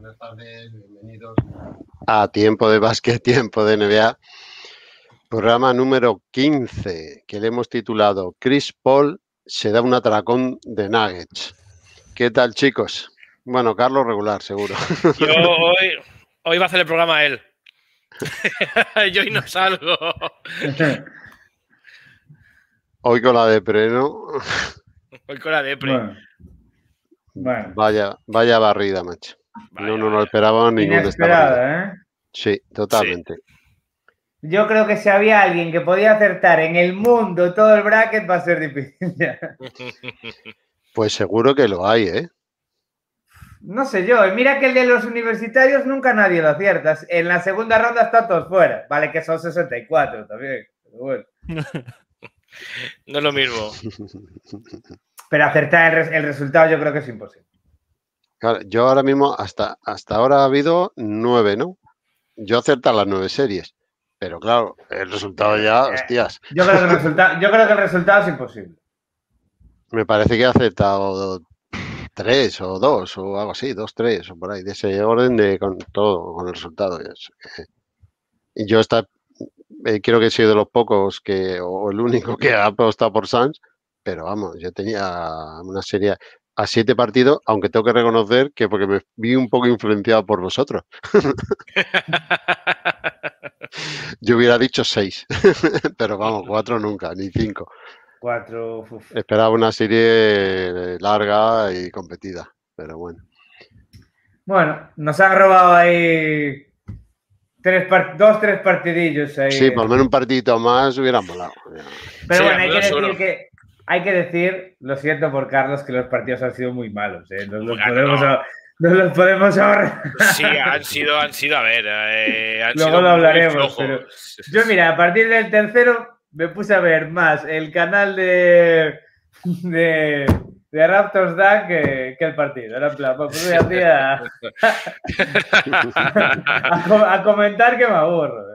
buenas tardes, bienvenidos a Tiempo de Básquet, Tiempo de NBA, programa número 15, que le hemos titulado Chris Paul se da un atracón de Nuggets. ¿Qué tal, chicos? Bueno, Carlos regular, seguro. Yo hoy, hoy va a hacer el programa él. Yo hoy no salgo. Hoy con la de preno. Hoy con la de pre. Bueno. Vaya, vaya barrida, macho. No, no, no esperaba ningún ¿eh? Sí, totalmente. Yo creo que si había alguien que podía acertar en el mundo todo el bracket va a ser difícil. pues seguro que lo hay, ¿eh? No sé yo. Mira que el de los universitarios nunca nadie lo acierta. En la segunda ronda está todos fuera. Vale que son 64 también. Pero bueno. no es lo mismo. Pero acertar el, resultado yo creo que es imposible. Claro, yo ahora mismo, hasta, hasta ahora ha habido nueve, ¿no? Yo acertar las nueve series. Pero claro, el resultado ya, eh, hostias. Yo creo, que el resultado, yo creo que el resultado es imposible. Me parece que ha acertado tres o dos o algo así, dos, tres o por ahí, de ese orden de con todo, con el resultado. Y yo está, eh, creo que he sido de los pocos que, o el único que ha apostado por Sans, pero vamos, yo tenía una serie a siete partidos, aunque tengo que reconocer que porque me vi un poco influenciado por vosotros. Yo hubiera dicho seis, pero vamos, cuatro nunca, ni cinco. Cuatro. Esperaba una serie larga y competida, pero bueno. Bueno, nos han robado ahí tres dos, tres partidillos ahí. Sí, por lo menos un partidito más hubiera molado. Pero bueno, hay que decir que hay que decir, lo siento por Carlos, que los partidos han sido muy malos. ¿eh? Nos, los podemos, no los podemos ahorrar. Sí, han sido, han sido, a ver. Eh, Luego lo hablaremos. Pero yo, mira, a partir del tercero me puse a ver más el canal de, de, de Raptors Dan que, que, el partido. Era en plan, pues a, a, comentar que me aburro.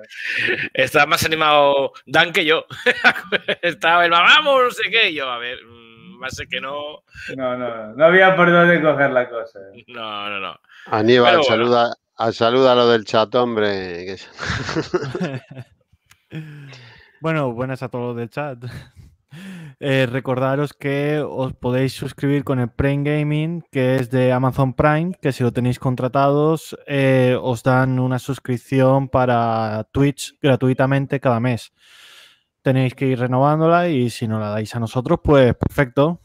Estaba más animado Dan que yo. Estaba el vamos, no sé qué. yo, a ver más que no. No, no, no había por dónde coger la cosa. Eh. No, no, no. Aníbal, saluda, saluda a lo del chat, hombre. bueno, buenas a todos del chat. Eh, recordaros que os podéis suscribir con el Prime Gaming, que es de Amazon Prime, que si lo tenéis contratados, eh, os dan una suscripción para Twitch gratuitamente cada mes tenéis que ir renovándola y si no la dais a nosotros, pues perfecto.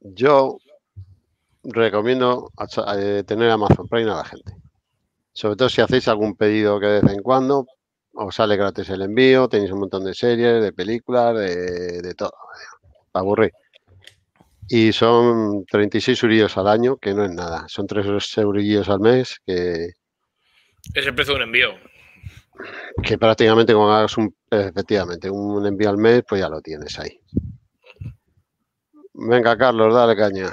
Yo recomiendo eh, tener Amazon Prime a la gente. Sobre todo si hacéis algún pedido que de vez en cuando os sale gratis el envío, tenéis un montón de series, de películas, de, todo. Aburrir. Y son 36 euros al año, que no es nada. Son 3 euros al mes que... Es el precio de un envío que prácticamente como hagas un, efectivamente, un envío al mes, pues ya lo tienes ahí. Venga, Carlos, dale caña.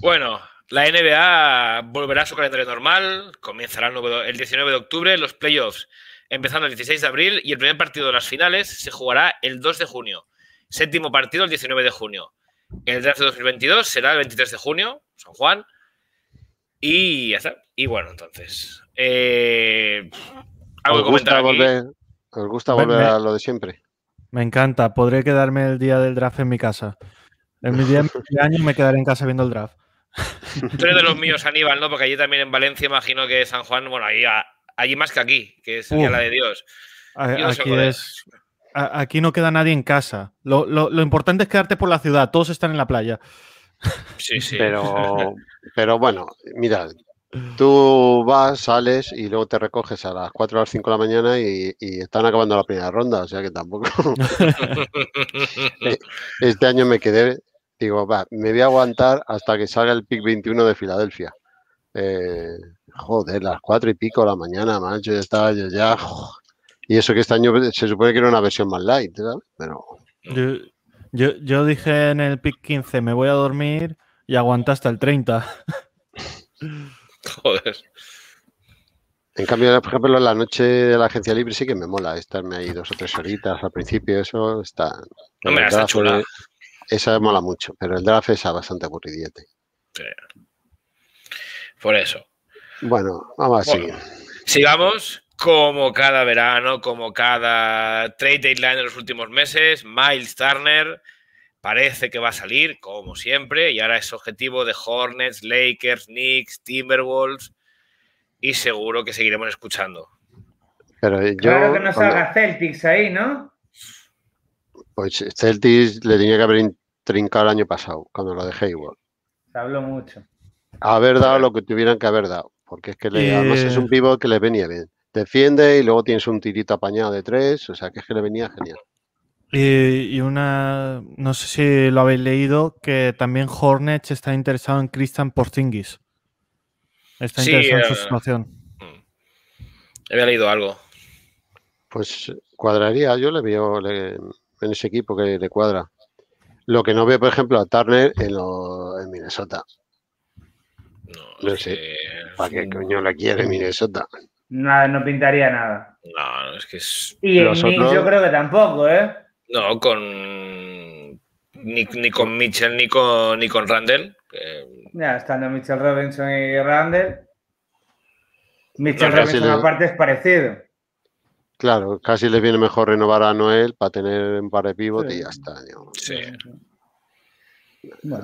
Bueno, la NBA volverá a su calendario normal, comenzará el 19 de octubre los playoffs, empezando el 16 de abril y el primer partido de las finales se jugará el 2 de junio. Séptimo partido el 19 de junio. El draft de 2022 será el 23 de junio, San Juan. Y ya está. Y bueno, entonces. Eh, ¿Os gusta volver, ¿Os gusta volver a lo de siempre? Me encanta. Podré quedarme el día del draft en mi casa. En mi día de año me quedaré en casa viendo el draft. Tú eres de los míos, Aníbal, ¿no? Porque allí también en Valencia imagino que San Juan, bueno, allí, allí más que aquí, que es la de Dios. aquí, es, aquí no queda nadie en casa. Lo, lo, importante es quedarte por la ciudad. Todos están en la playa. Sí, sí. Pero, pero bueno, mira, Tú vas, sales y luego te recoges a las 4 o las 5 de la mañana y, están acabando la primera ronda, o sea que tampoco. Eh, este año me quedé, digo, va, me voy a aguantar hasta que salga el pick 21 de Filadelfia. Eh, joder, las 4 y pico de la mañana, macho, ya estaba yo ya. Y eso que este año se supone que era una versión más light, ¿sabes? Pero. Yo, yo, yo dije en el pick 15, me voy a dormir y aguanta hasta el 30. Joder. En cambio, por ejemplo, en la noche de la agencia libre sí que me mola estarme ahí dos o tres horitas al principio, eso está. No me está chula. Esa mola mucho, pero el draft es bastante aburridiete. Por eso. Bueno, vamos a seguir. Sigamos como cada verano, como cada trade deadline en los últimos meses. Miles Turner parece que va a salir, como siempre, y ahora es objetivo de Hornets, Lakers, Knicks, Timberwolves, y seguro que seguiremos escuchando. Pero yo, claro que no salga Celtics ahí, ¿no? Pues Celtics le tenía que haber trincado el año pasado, cuando lo de Hayward. Se habló mucho. Haber dado lo que tuvieran que haber dado, porque es que le, además es un pivot que le venía bien. Defiende y luego tienes un tirito apañado de tres, o sea que es que le venía genial. Y, una, no sé si lo habéis leído, que también Hornets está interesado en Christian Porzingis. Está interesado en su eh, situación. Mm. Había leído algo. Pues cuadraría, yo le veo en ese equipo que le cuadra. Lo que no veo, por ejemplo, a Turner en, en Minnesota. No, sé. ¿Para qué coño la quiere Minnesota? Nada, no pintaría nada. No, es que es. Y en yo creo que tampoco, ¿eh? No, con. Ni, con Mitchell ni con, ni con Randall. Ya, estando Mitchell Robinson y Randall. Mitchell Robinson, aparte, es parecido. Claro, casi le viene mejor renovar a Noel para tener un par de pivotes y ya está. Sí.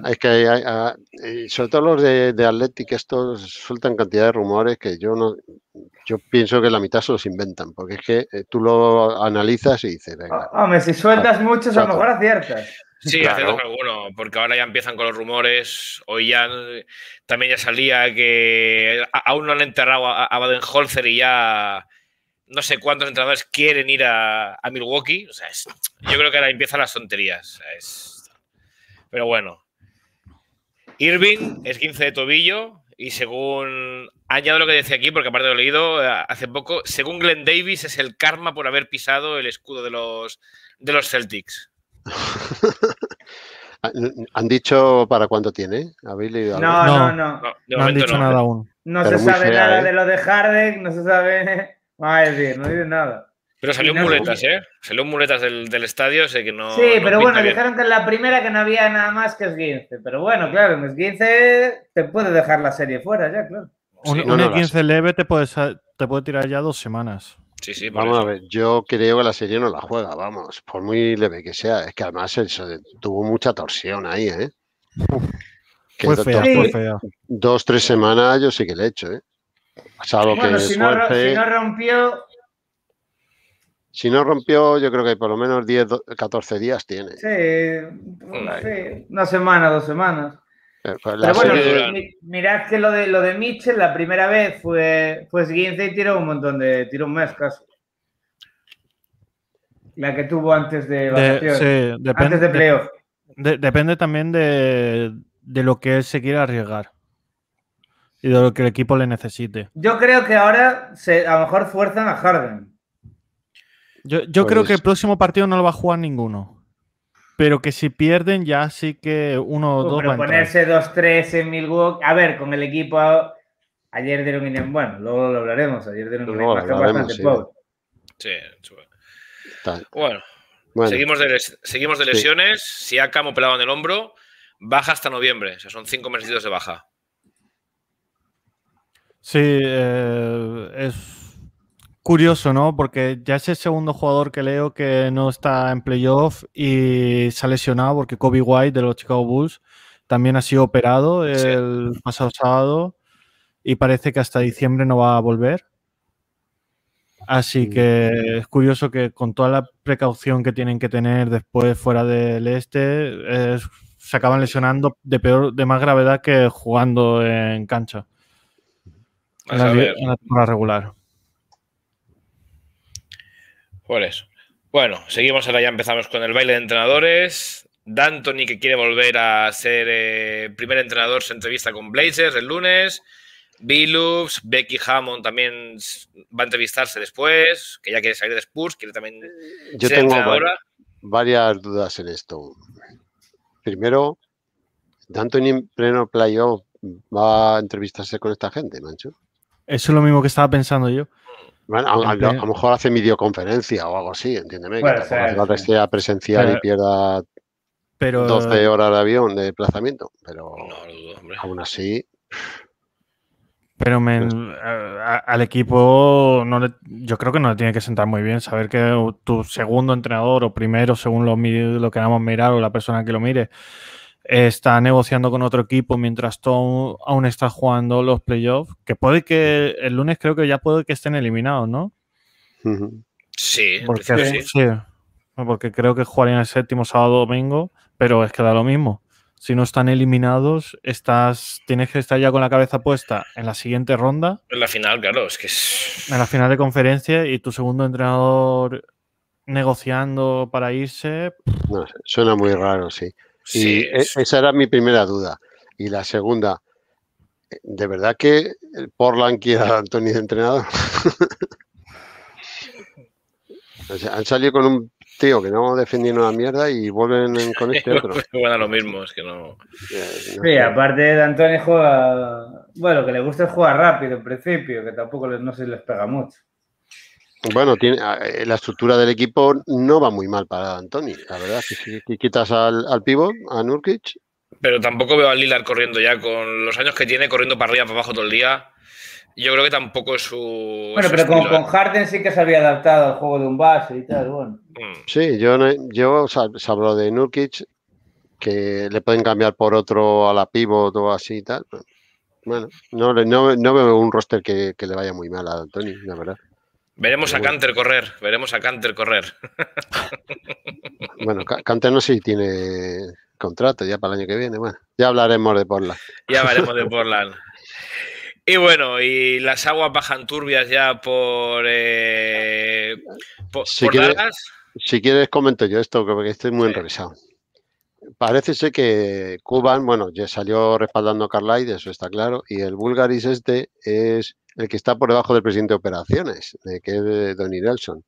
Es que hay, sobre todo los de, de Athletic, estos sueltan cantidad de rumores que yo no, yo pienso que la mitad se los inventan, porque es que eh, tú lo analizas y dices, venga. Hombre, si sueltas muchos, a lo mejor aciertas. Sí, claro. alguno, porque ahora ya empiezan con los rumores. Hoy ya también ya salía que aún no han enterrado a, Baden-Holzer y ya no sé cuántos entrenadores quieren ir a, Milwaukee. O sea, yo creo que ahora empiezan las tonterías. es, pero bueno. Irving es 15 de tobillo y según añado lo que decía aquí, porque aparte lo he leído eh, hace poco, según Glenn Davis es el karma por haber pisado el escudo de los, de los Celtics. ¿Han dicho para cuánto tiene? ¿Habéis leído No, no, no. No, han dicho nada aún. No se sabe nada ¿eh? de lo de Harden, no se sabe. a decir, no dicen nada. Pero salió en muletas, ¿eh? Salió en muletas del, estadio, sé que no. Sí, pero bueno, dijeron que en la primera que no había nada más que esguince. Pero bueno, claro, en esguince te puede dejar la serie fuera ya, claro. un, esguince leve te puede, te puede tirar ya dos semanas. Sí, sí, vamos a ver, yo creo que la serie no la juega, vamos, por muy leve que sea. Es que además tuvo mucha torsión ahí, ¿eh? fue fea, fue fea. Dos, tres semanas yo sí que le he hecho, ¿eh? Salvo bueno, que si, no, si no rompió, si no rompió, yo creo que por lo menos 10, 14 días tiene. Sí, una semana, dos semanas. Eh, pues Pero bueno, mirad que lo de lo de Mitchell, la primera vez fue, fue esguince y tiró un montón de. tiró un mes casi. La que tuvo antes de, depende, antes de playoff. depende también de, de lo que él se quiera arriesgar y de lo que el equipo le necesite. Yo creo que ahora se, a lo mejor fuerzan a Harden. Yo, creo que el pues próximo partido no lo va a jugar ninguno. Pero que si pierden, ya sí que uno o dos. Pero ponerse 2-3 en Milwaukee. A ver, con el equipo. Ayer dieron. Bueno, luego lo hablaremos. Ayer dieron no, bastante sí. Sí, bueno. bueno. Seguimos de, seguimos de lesiones. Si Akamo pelado en el hombro, baja hasta noviembre. O sea, son cinco meses de baja. Sí, eh, es curioso, ¿no? Porque ya es el segundo jugador que leo que no está en playoff y se ha lesionado porque Kobe White de los Chicago Bulls también ha sido operado el pasado sábado y parece que hasta diciembre no va a volver. Así que es curioso que con toda la precaución que tienen que tener después fuera del este, se acaban lesionando de peor, de más gravedad que jugando en cancha. En la, en la temporada regular. Por eso. Bueno, seguimos ahora, ya empezamos con el baile de entrenadores. D'Antoni, que quiere volver a ser eh, primer entrenador, se entrevista con Blazers el lunes. Billups, Becky Hammond también va a entrevistarse después, que ya quiere salir de Spurs, quiere también Yo tengo varias dudas en esto. Primero, ¿D'Antoni en pleno playoff va a entrevistarse con esta gente, Mancho? Eso es lo mismo que estaba pensando yo. Bueno, a, lo mejor hace videoconferencia o algo así, entiéndeme, que tampoco sea presencial y pierda pero... 12 horas de avión de desplazamiento, pero aún así... Pero al equipo no yo creo que no le tiene que sentar muy bien saber que tu segundo entrenador o primero, según lo, lo queramos mirar o la persona que lo mire, está negociando con otro equipo mientras tú aún estás jugando los playoffs, que puede que el lunes creo que ya puede que estén eliminados, ¿no? Sí, porque, sí. porque creo que jugarían el séptimo sábado domingo, pero es que da lo mismo. Si no están eliminados, estás, tienes que estar ya con la cabeza puesta en la siguiente ronda. En la final, claro, es que es... En la final de conferencia y tu segundo entrenador negociando para irse. No, suena muy raro, sí. Y e, esa era mi primera duda. Y la segunda, ¿de verdad que Portland quiere a Anthony de entrenador? han salido con un tío que no defendiendo una mierda y vuelven con este otro. bueno, lo mismo, es que no. Sí, aparte de Antonio juega. Bueno, que le gusta jugar rápido en principio, que tampoco no se les pega mucho. Bueno, tiene, eh, la estructura del equipo no va muy mal para Anthony, la verdad. Si, quitas al, al pivot, a Nurkic. Pero tampoco veo a Lillard corriendo ya con los años que tiene, corriendo para arriba, para abajo todo el día. Yo creo que tampoco es su. Bueno, pero con, con, ¿eh? Harden sí que se había adaptado al juego de un base y tal, bueno. Mm. Sí, yo, yo se habló de Nurkic, que le pueden cambiar por otro a la pivot o así y tal. Bueno, no, no, no veo un roster que, que, le vaya muy mal a Anthony, la verdad. Veremos a Canter correr, veremos a Canter correr. Bueno, Canter no sé si tiene contrato ya para el año que viene. Bueno, ya hablaremos de Portland. Ya hablaremos de Portland. Y bueno, y las aguas bajan turbias ya por, eh, si quieres, Si quieres comento yo esto, porque estoy muy enrevesado. Parece ser que Cuban, bueno, ya salió respaldando a Carlisle, eso está claro, y el Bulgaris este es el que está por debajo del presidente de operaciones, de que es Donny Nelson.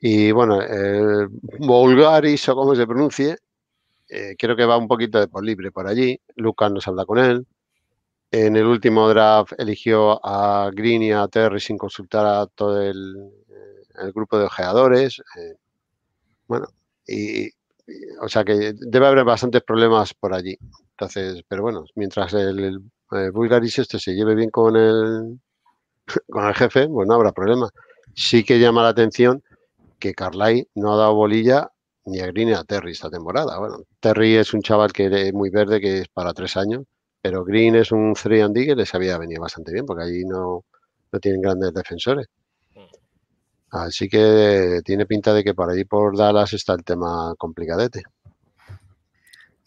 Y bueno, el Bulgaris, o como se pronuncie, eh, creo que va un poquito de por libre por allí. Lucas nos habla con él. En el último draft eligió a Green y a Terry sin consultar a todo el, eh, grupo de ojeadores. Eh, bueno, y, o sea que debe haber bastantes problemas por allí. Entonces, pero bueno, mientras el, Bulgaris este se lleve bien con el, con el jefe, pues no habrá problema. Sí que llama la atención que Carly no ha dado bolilla ni a Green ni a Terry esta temporada. Bueno, Terry es un chaval que es muy verde, que es para tres años pero Green es un 3 and D que les había venido bastante bien, porque allí no, no tienen grandes defensores. Mm. Así que tiene pinta de que por allí por Dallas está el tema complicadete.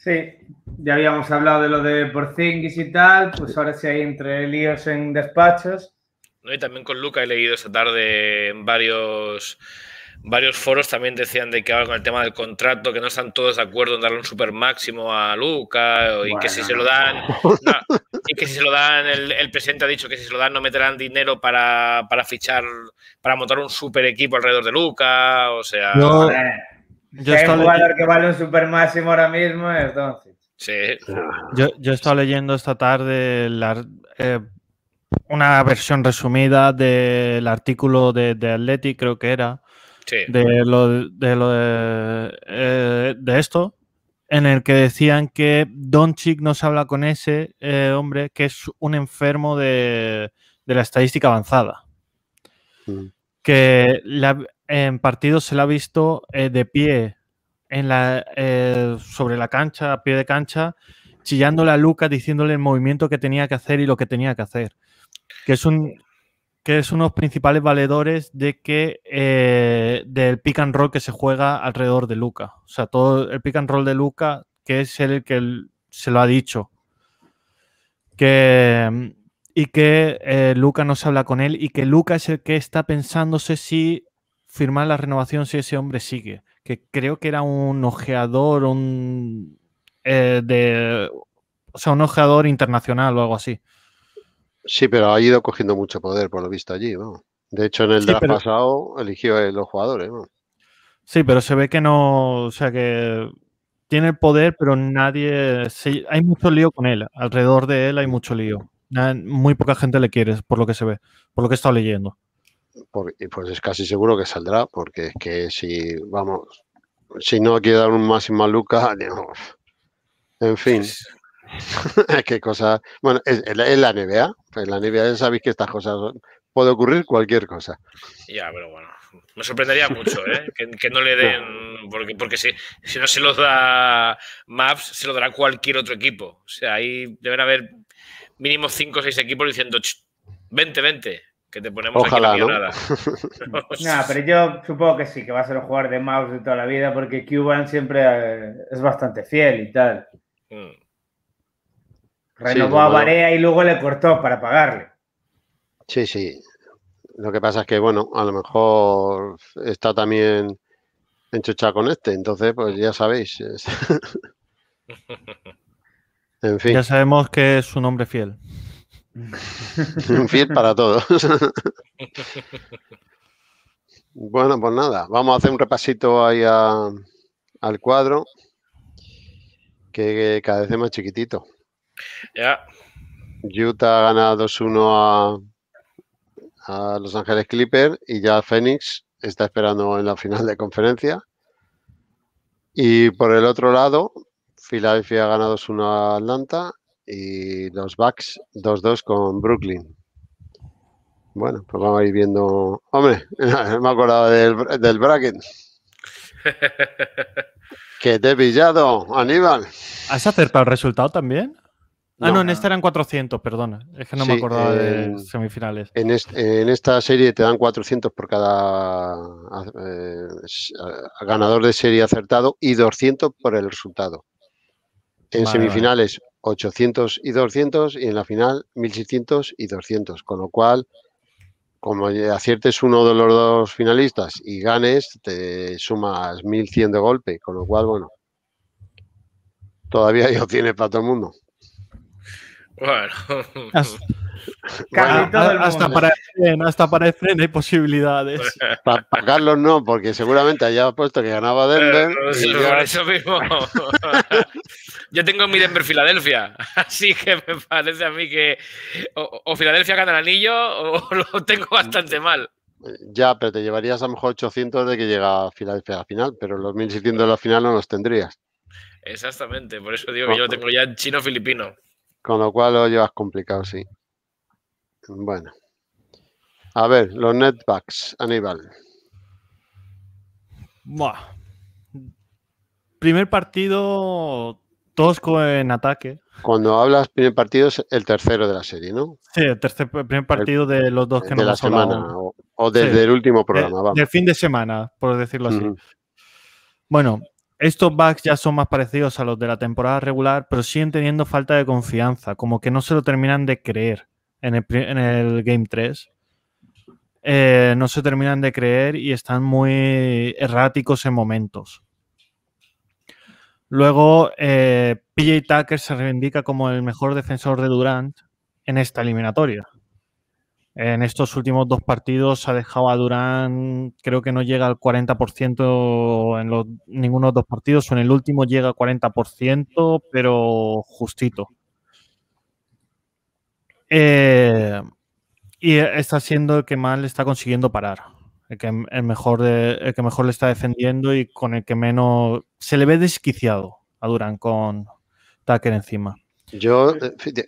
Sí, ya habíamos hablado de lo de Porzingis y tal, pues ahora sí hay entre líos en despachos. y también con Luca he leído esta tarde en varios varios foros también decían de que ahora con el tema del contrato, que no están todos de acuerdo en darle un super máximo a Luca, y que si se lo dan, y que si se lo dan, el, presidente ha dicho que si se lo dan no meterán dinero para, fichar, para montar un super equipo alrededor de Luca, o sea... No, yo hay un jugador que vale un super máximo ahora mismo, entonces... Sí. Yo, yo he estado leyendo esta tarde eh, una versión resumida del artículo de, de Athletic, creo que era, de lo, de, lo eh, de, esto, en el que decían que Don Chick no se habla con ese eh, hombre que es un enfermo de, la estadística avanzada. Mm. Que en partidos se le ha visto eh, de pie en la, sobre la cancha, a pie de cancha, chillándole a Lucas, diciéndole el movimiento que tenía que hacer y lo que tenía que hacer. Que es un, que es uno de los principales valedores de que eh, del pick and roll que se juega alrededor de Luca. O sea, todo el pick and roll de Luca, que es el que se lo ha dicho. Que, y que eh, Luca no se habla con él y que Luca es el que está pensándose si firmar la renovación si ese hombre sigue. Que creo que era un ojeador, un eh, de. O sea, un ojeador internacional o algo así. Sí, pero ha ido cogiendo mucho poder, por lo visto, allí. De hecho, en el draft pasado eligió a los jugadores. Sí, pero se ve que no. O sea, que tiene el poder, pero nadie. hay mucho lío con él. Alrededor de él hay mucho lío. Muy poca gente le quiere, por lo que se ve, por lo que he estado leyendo. Y pues es casi seguro que saldrá, porque es que si, vamos, si no quiere dar un máximo a Luca, en fin. Qué cosa. Bueno, en la NBA. En la NBA ya sabéis que estas cosas puede ocurrir cualquier cosa. Ya, pero bueno. Me sorprendería mucho, ¿eh? que, no le den. Porque, porque si, si no se los da Maps, se lo dará cualquier otro equipo. O sea, ahí deben haber mínimo 5 o 6 equipos diciendo, 20, 20, que te ponemos Ojalá, aquí la ¿no? no, pero yo supongo que sí, que va a ser un jugador de mouse de toda la vida, porque Cuban siempre eh, es bastante fiel y tal. Mm. Renovó a Barea y luego le cortó para pagarle. Sí, sí. Lo que pasa es que, bueno, a lo mejor está también enchuchado con este, entonces, pues ya sabéis. en fin. Ya sabemos que es un hombre fiel. Fiel para todos. bueno, pues nada, vamos a hacer un repasito ahí al cuadro, que cada vez es más chiquitito. Ya. Utah gana 2-1 a, Los Ángeles Clippers y ya Phoenix está esperando en la final de conferencia. Y por el otro lado, Filadelfia gana 2-1 a Atlanta y los Bucks 2-2 con Brooklyn. Bueno, pues vamos a ir viendo. Hombre, me acordaba del, del bracket. que te he pillado, Aníbal. ¿Has acertado el resultado también? Ah, no, en esta eran 400, perdona. Es que no me acordaba de semifinales. En, esta serie te dan 400 por cada eh, ganador de serie acertado y 200 por el resultado. En semifinales 800 y 200 y en la final 1600 y 200. Con lo cual, como aciertes uno de los dos finalistas y ganes, te sumas 1100 de golpe. Con lo cual, bueno, todavía hay opciones para todo el mundo. Bueno. Hasta, para Efren, hasta para Efren hay posibilidades. Para, Carlos no, porque seguramente haya puesto que ganaba Denver. por eso mismo. yo tengo mi Denver Filadelfia, así que me parece a mí que o, Filadelfia gana el anillo o lo tengo bastante mal. Ya, pero te llevarías a lo mejor 800 de que llega a Filadelfia a la final, pero los 1600 de la final no los tendrías. Exactamente, por eso digo que yo lo tengo ya en chino-filipino. Con lo cual lo llevas complicado, sí. Bueno. A ver, los netbacks, Aníbal. Buah. Primer partido tosco en ataque. Cuando hablas primer partido es el tercero de la serie, ¿no? Sí, el tercer primer partido de los dos que de la semana o, desde el último programa. Del fin de semana, por decirlo así. Bueno, estos bugs ya son más parecidos a los de la temporada regular, pero siguen teniendo falta de confianza, como que no se lo terminan de creer en el, Game 3. Eh, no se terminan de creer y están muy erráticos en momentos. Luego, eh, PJ Tucker se reivindica como el mejor defensor de Durant en esta eliminatoria. En estos últimos dos partidos ha dejado a Durán, creo que no llega al 40% en ninguno de los dos partidos, o en el último llega al 40%, pero justito. Eh, y está siendo el que más le está consiguiendo parar. El que, el mejor el que mejor le está defendiendo y con el que menos se le ve desquiciado a Durán con Tucker encima. Yo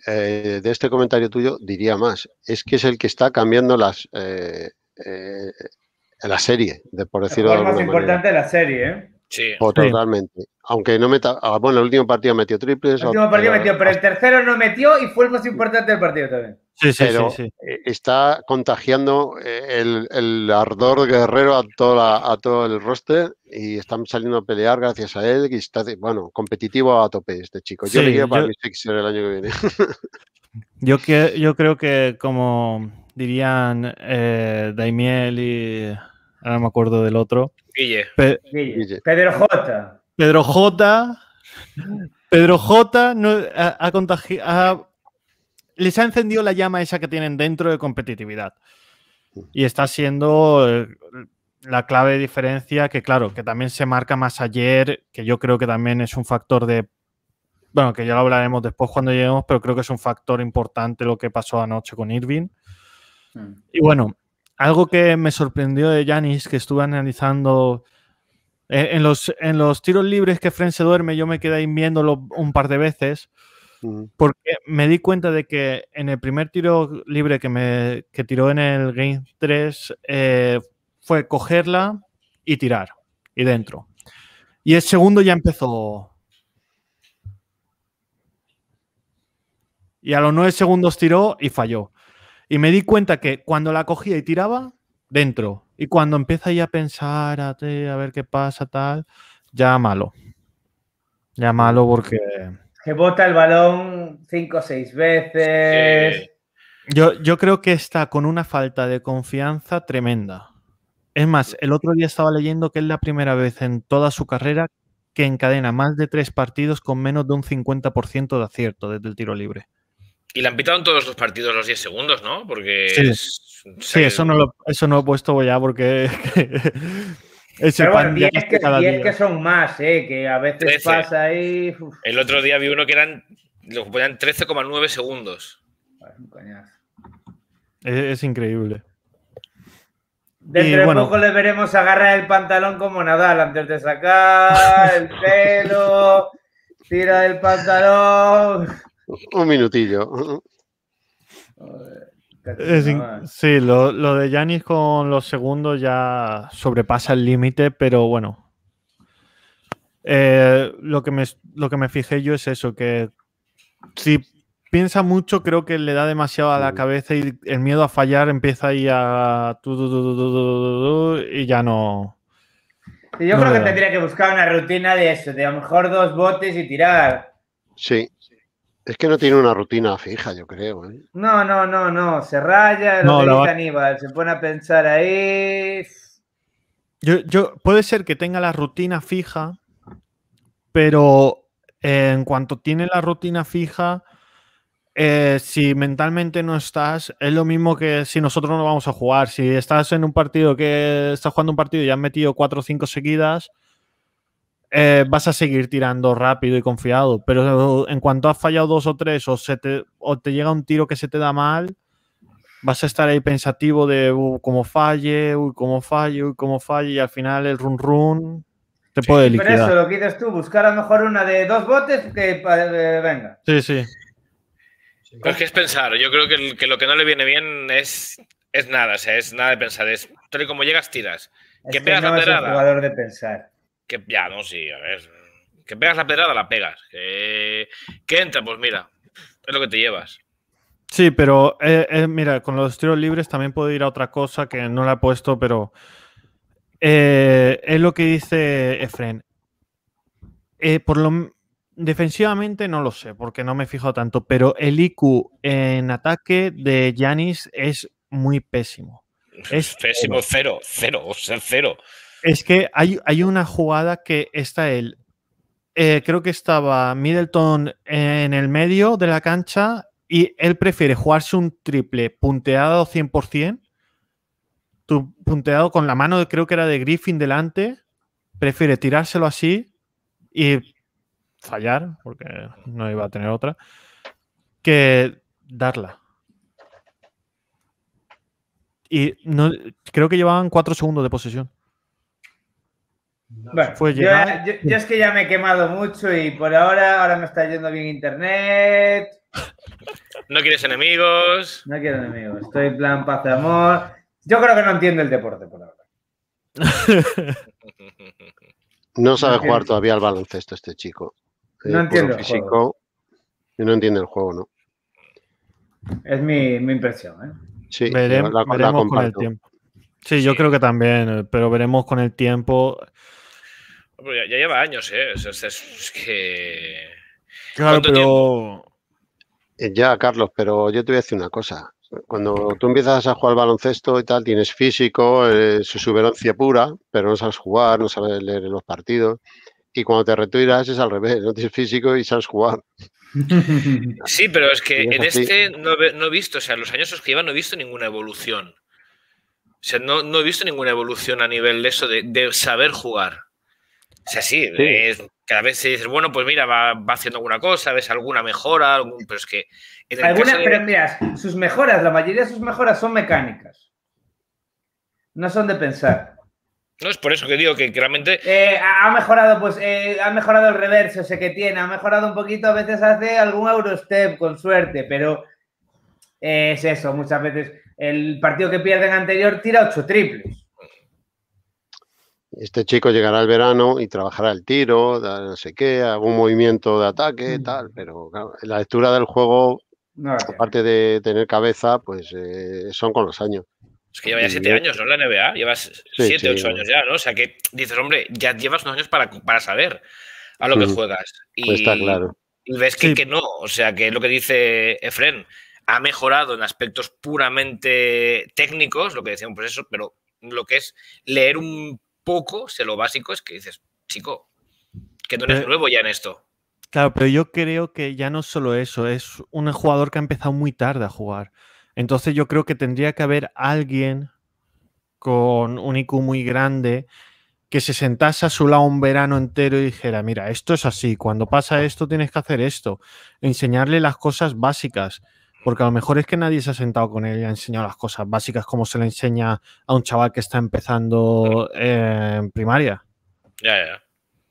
eh, de este comentario tuyo diría más. Es que es el que está cambiando las eh, la serie, de, por decirlo de más importante de la serie, ¿eh? Sí. totalmente. Aunque no meta. Ah, bueno, el último partido metió triples. El último partido metió, pero el tercero no metió y fue el más importante del partido también. Sí, sí, sí, Está contagiando el, ardor guerrero a, toda a todo el roster y están saliendo a pelear gracias a él. Y está, bueno, competitivo a tope este chico. Yo le quiero para mi Sixer el año que viene. yo, que, yo creo que, como dirían eh, Daimiel y. Ahora no me acuerdo del otro. Guille. Pedro J. Pedro J. Pedro J. No, ha, contagiado. Les ha encendido la llama esa que tienen dentro de competitividad. Y está siendo eh, la clave de diferencia que, claro, que también se marca más ayer, que yo creo que también es un factor de. Bueno, que ya lo hablaremos después cuando lleguemos, pero creo que es un factor importante lo que pasó anoche con Irving. Mm. Y bueno, algo que me sorprendió de Yanis, que estuve analizando eh, en, los, en los tiros libres que Fren se duerme, yo me quedé ahí viéndolo un par de veces. Porque me di cuenta de que en el primer tiro libre que me que tiró en el Game 3 eh, fue cogerla y tirar. Y dentro. Y el segundo ya empezó. Y a los nueve segundos tiró y falló. Y me di cuenta que cuando la cogía y tiraba, dentro. Y cuando empieza ya a pensar, a, ver qué pasa, tal, ya malo. Ya malo porque. Que bota el balón cinco o seis veces. Yo, yo creo que está con una falta de confianza tremenda. Es más, el otro día estaba leyendo que es la primera vez en toda su carrera que encadena más de tres partidos con menos de un 50% de acierto desde el tiro libre. Y le han pitado en todos los partidos los 10 segundos, ¿no? Porque. Sí, eso, no lo, eso no he puesto ya porque. Pero bueno, 10 que, que, son más, ¿eh? Que a veces pasa ahí. El otro día vi uno que eran. Lo ponían 13,9 segundos. Es, es increíble. Dentro de poco le veremos agarrar el pantalón como Nadal antes de sacar el pelo, tira el pantalón. Un minutillo. sí, lo, de Yanis con los segundos ya sobrepasa el límite, pero bueno. Eh, lo, que me, lo que me fijé yo es eso, que si piensa mucho, creo que le da demasiado a la cabeza y el miedo a fallar empieza ahí a... y ya no... Yo creo que tendría que buscar una rutina de eso, de a lo mejor dos botes y tirar. Sí. Es que no tiene una rutina fija, yo creo. ¿eh? No, no, no, no. Se raya, lo no, Aníbal, se pone a pensar ahí. Yo, yo, puede ser que tenga la rutina fija, pero en cuanto tiene la rutina fija, eh, si mentalmente no estás, es lo mismo que si nosotros no vamos a jugar. Si estás en un partido que estás jugando un partido y has metido cuatro o cinco seguidas, eh, vas a seguir tirando rápido y confiado. Pero en cuanto has fallado dos o tres o, se te, o te llega un tiro que se te da mal, vas a estar ahí pensativo de uh, cómo falle, uy, cómo falle, uy, cómo falle, y al final el run run te puede liquidar. Pero eso, lo que dices tú, buscar a lo mejor una de dos botes que eh, venga. Sí, sí. Pero es que es pensar. Yo creo que, lo que no le viene bien es, es nada. O sea, es nada de pensar. Es tal y como llegas, tiras. que, pegas la pedrada. jugador de pensar. Que, ya, no, sí, a ver. Que pegas la pedrada, la pegas. Que, entra, pues mira. Es lo que te llevas. Sí, pero eh, eh, mira, con los tiros libres también puedo ir a otra cosa que no la he puesto, pero eh, es lo que dice Efren. por lo Defensivamente no lo sé, porque no me he fijado tanto, pero el IQ en ataque de Yanis es muy pésimo. Es pésimo, cero, cero, o sea, cero. Es que hay, hay una jugada que está él. Eh, creo que estaba Middleton en el medio de la cancha y él prefiere jugarse un triple punteado 100%, tu, punteado con la mano, creo que era de Griffin delante, prefiere tirárselo así y fallar, porque no iba a tener otra, que darla. Y no, creo que llevaban cuatro segundos de posesión. Bueno, yo, es que ya me he quemado mucho y por ahora, ahora me está yendo bien internet. No quieres enemigos. No quiero enemigos. Estoy en plan paz de amor. Yo creo que no entiendo el deporte por ahora. no sabe jugar todavía al baloncesto este chico. No entiendo el juego. Y no entiende el juego, ¿no? Es mi, impresión, ¿eh? Sí, veremos, con el tiempo. Sí, yo creo que también, eh, pero veremos con el tiempo. Ya, lleva años, ¿eh? Es, que. Claro, pero. Eh, ya, Carlos, pero yo te voy a decir una cosa. Cuando tú empiezas a jugar baloncesto y tal, tienes físico, eh, su suberancia pura, pero no sabes jugar, no sabes leer los partidos y cuando te retiras es al revés, no tienes físico y sabes jugar. Sí, pero es que en este no, he visto, o sea, en los años que llevan no he visto ninguna evolución. O sea, no, he visto ninguna evolución a nivel de eso, de, saber jugar. O sea, sí, cada vez se dice, bueno, pues mira, va, haciendo alguna cosa, ves alguna mejora, pero es que... Pero mira, sus mejoras, la mayoría de sus mejoras son mecánicas. No son de pensar. No, es por eso que digo que, realmente. Eh, ha mejorado, pues, eh, ha mejorado el reverso ese que tiene, ha mejorado un poquito, a veces hace algún Eurostep con suerte, pero es eso, muchas veces. El partido que pierde en anterior tira ocho triples. Este chico llegará al verano y trabajará el tiro, no sé qué, algún movimiento de ataque, tal, pero la lectura del juego, aparte de tener cabeza, pues eh, son con los años. Es que lleva ya siete años, ¿no? La NBA, llevas siete, ocho años ya, ¿no? O sea que dices, hombre, ya llevas unos años para, para saber a lo que juegas. Y, pues está claro. Y ves que, que, no, o sea que es lo que dice Efren, ha mejorado en aspectos puramente técnicos, lo que decíamos, pues eso, pero lo que es leer un poco, sé lo básico, es que dices, chico, que no eres nuevo ya en esto. Claro, pero yo creo que ya no solo eso, es un jugador que ha empezado muy tarde a jugar. Entonces yo creo que tendría que haber alguien con un IQ muy grande que se sentase a su lado un verano entero y dijera, mira, esto es así, cuando pasa esto tienes que hacer esto, enseñarle las cosas básicas. Porque a lo mejor es que nadie se ha sentado con él y ha enseñado las cosas básicas como se le enseña a un chaval que está empezando en primaria. Ya, ya.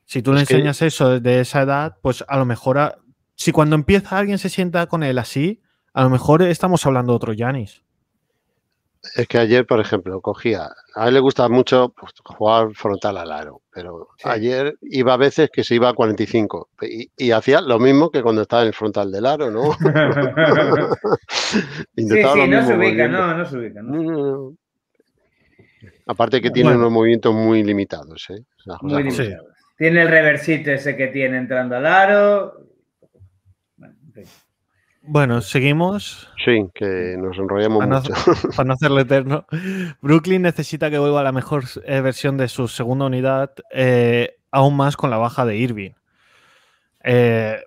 Si tú le enseñas eso desde esa edad, pues a lo mejor, si cuando empieza alguien se sienta con él así, a lo mejor estamos hablando de otro Yanis. Es que ayer, por ejemplo, cogía. A él le gusta mucho pues, jugar frontal al aro, pero ayer iba a veces que se iba a 45 y, hacía lo mismo que cuando estaba en el frontal del aro, ¿no? sí, sí, no se ubica, no, no se ubica. Aparte que tiene unos movimientos muy limitados, ¿eh? muy limitados. Tiene el reversito ese que tiene entrando al aro. Bueno, seguimos. Sí, que nos enrollamos mucho. para no hacerlo eterno. Brooklyn necesita que vuelva a la mejor eh, versión de su segunda unidad, eh, aún más con la baja de Irving. Eh,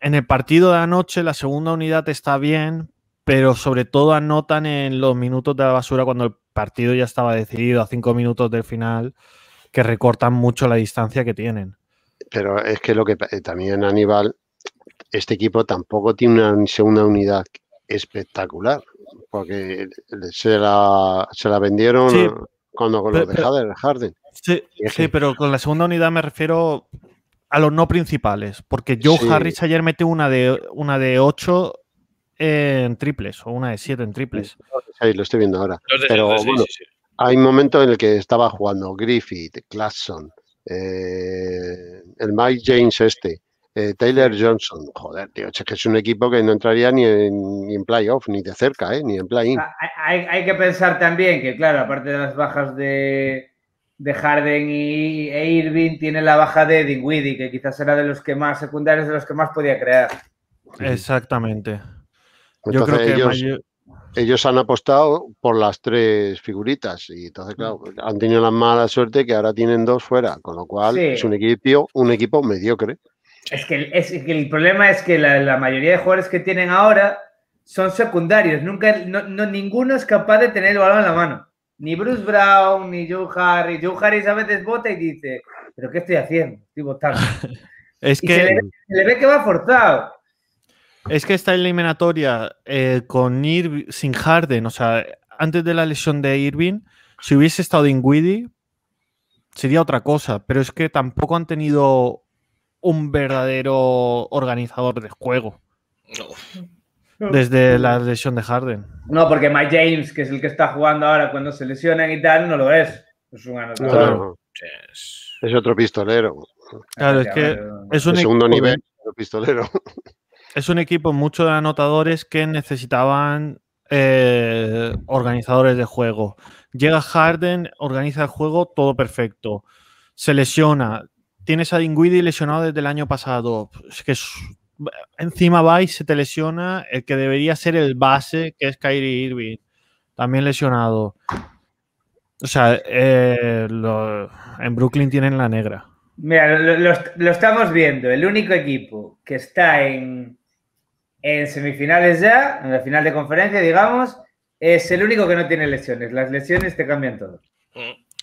en el partido de anoche, la segunda unidad está bien, pero sobre todo anotan en los minutos de la basura cuando el partido ya estaba decidido a cinco minutos del final, que recortan mucho la distancia que tienen. Pero es que lo que también Aníbal este equipo tampoco tiene una segunda unidad espectacular, porque se la, se la vendieron cuando con los de Harden. Sí, sí, pero con la segunda unidad me refiero a los no principales, porque Joe Harris ayer metió una de una de 8 en triples o una de 7 en triples. Sí, lo estoy viendo ahora. Pero bueno, hay momentos en el que estaba jugando Griffith, Claxon, eh, el Mike James este, eh, Taylor Johnson, joder, tío, es que es un equipo que no entraría ni en, ni playoff, ni de cerca, ¿eh? ni en play-in. Ah, hay, que pensar también que, claro, aparte de las bajas de, de Harden y, e Irving, tiene la baja de Dinwiddie, que quizás era de los que más secundarios, de los que más podía crear. Exactamente. Yo creo que ellos, ellos han apostado por las tres figuritas y entonces, claro, han tenido la mala suerte que ahora tienen dos fuera, con lo cual es un equipo, un equipo mediocre. Es que, es que el problema es que la, mayoría de jugadores que tienen ahora son secundarios. Nunca, no, ninguno es capaz de tener el balón en la mano. Ni Bruce Brown, ni Joe Harris. Joe Harris a veces vota y dice, ¿pero qué estoy haciendo? Estoy votando. es que... Se le, ve que va forzado. Es que esta eliminatoria eh, con Ir sin Harden, o sea, antes de la lesión de Irving, si hubiese estado Dinwiddie, sería otra cosa. Pero es que tampoco han tenido un verdadero organizador de juego. No. Desde la lesión de Harden. No, porque Mike James, que es el que está jugando ahora cuando se lesionan y tal, no lo es. Es un anotador. Es otro pistolero. Claro, es que es un segundo nivel, pistolero. Es un equipo mucho de anotadores que necesitaban eh, organizadores de juego. Llega Harden, organiza el juego, todo perfecto. Se lesiona, tienes a Dinwiddie lesionado desde el año pasado. Es que encima va y se te lesiona el que debería ser el base, que es Kyrie Irving, también lesionado. O sea, eh, en Brooklyn tienen la negra. Mira, lo, estamos viendo. El único equipo que está en, en semifinales ya, en la final de conferencia, digamos, es el único que no tiene lesiones. Las lesiones te cambian todo.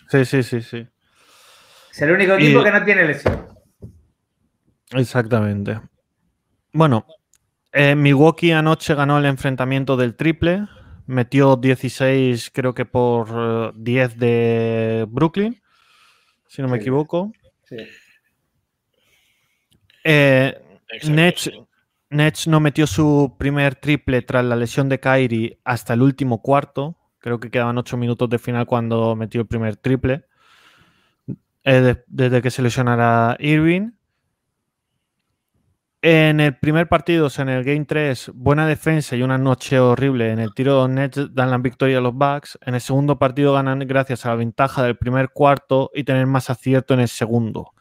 Sí, sí, sí, sí. Es el único equipo que no tiene lesión. Exactamente. Bueno, eh, Milwaukee anoche ganó el enfrentamiento del triple. Metió 16, creo que por 10 eh, de Brooklyn. si no me equivoco. Sí. Eh, Nets, no metió su primer triple tras la lesión de Kyrie hasta el último cuarto. Creo que quedaban ocho minutos de final cuando metió el primer triple. Eh, desde que se lesionara Irving. En el primer partido, o sea, en el Game 3, buena defensa y una noche horrible. En el tiro Nets dan la victoria a los Bucks. En el segundo partido ganan gracias a la ventaja del primer cuarto y tener más acierto en el segundo.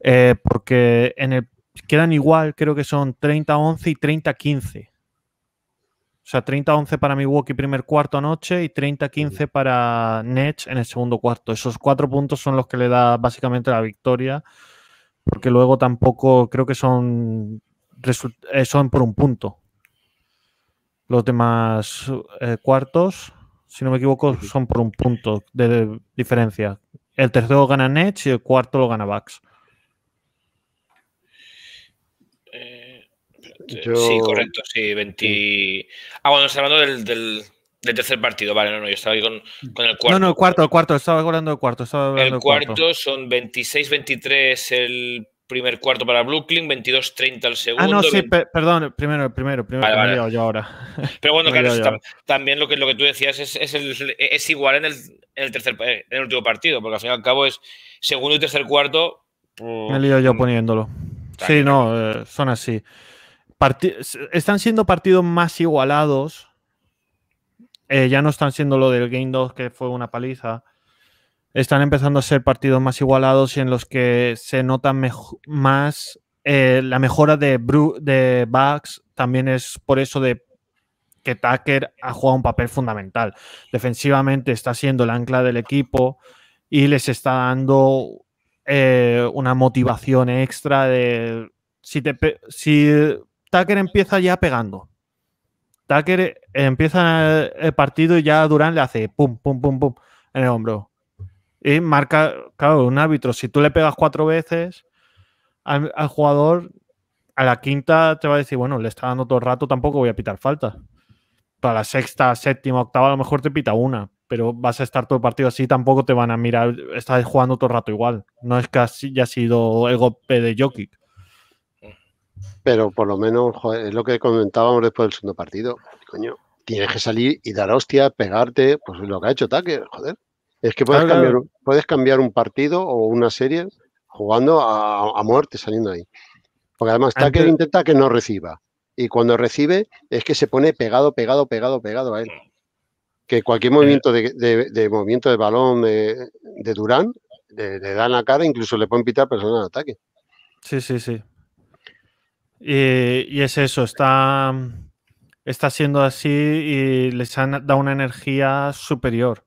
Eh, porque en el, quedan igual, creo que son 30-11 y 30-15. O sea, 30-11 para Milwaukee primer cuarto anoche y 30-15 para Nets en el segundo cuarto. Esos cuatro puntos son los que le da básicamente la victoria, porque luego tampoco creo que son, eh, son por un punto. Los demás eh, cuartos, si no me equivoco, son por un punto de diferencia. El tercero gana Nets y el cuarto lo gana Bucks. Sí, correcto, sí, 20. Ah, bueno, está hablando del, del, tercer partido, vale, no, no, yo estaba ahí con, el cuarto. No, no, el cuarto, el cuarto, estaba hablando del cuarto. el cuarto, son 26-23 el primer cuarto para Brooklyn, 22-30 el segundo. Ah, no, sí, perdón, primero, primero, primero, vale, yo ahora. Pero bueno, claro, también lo que, lo que tú decías es, es, el, es igual en el, en el, tercer, en el último partido, porque al fin y al cabo es segundo y tercer cuarto. Me he liado yo poniéndolo. Sí, no, eh, son así están siendo partidos más igualados. Eh, ya no están siendo lo del Game 2, que fue una paliza. Están empezando a ser partidos más igualados y en los que se nota más eh, la mejora de, de Bucks. También es por eso de que Tucker ha jugado un papel fundamental. Defensivamente está siendo el ancla del equipo y les está dando eh, una motivación extra de si, te, si Tucker empieza ya pegando. Tucker empieza el partido y ya Durán le hace pum, pum, pum, pum en el hombro. Y marca, claro, un árbitro. Si tú le pegas cuatro veces al, jugador, a la quinta te va a decir, bueno, le está dando todo el rato, tampoco voy a pitar falta. Para la sexta, séptima, octava, a lo mejor te pita una, pero vas a estar todo el partido así, tampoco te van a mirar, estás jugando todo el rato igual. No es que haya sido el golpe de Jokic. Pero por lo menos, es lo que comentábamos después del segundo partido. Coño, tienes que salir y dar hostia, pegarte, pues lo que ha hecho Tucker, joder. Es que puedes, cambiar, puedes cambiar un partido o una serie jugando a, muerte saliendo ahí. Porque además Tucker intenta que no reciba. Y cuando recibe es que se pone pegado, pegado, pegado, pegado a él. Que cualquier movimiento de, movimiento de balón de, Durán le, dan la cara, incluso le pueden pitar personas de ataque. Sí, sí, sí. Y, es eso, está, está siendo así y les han dado una energía superior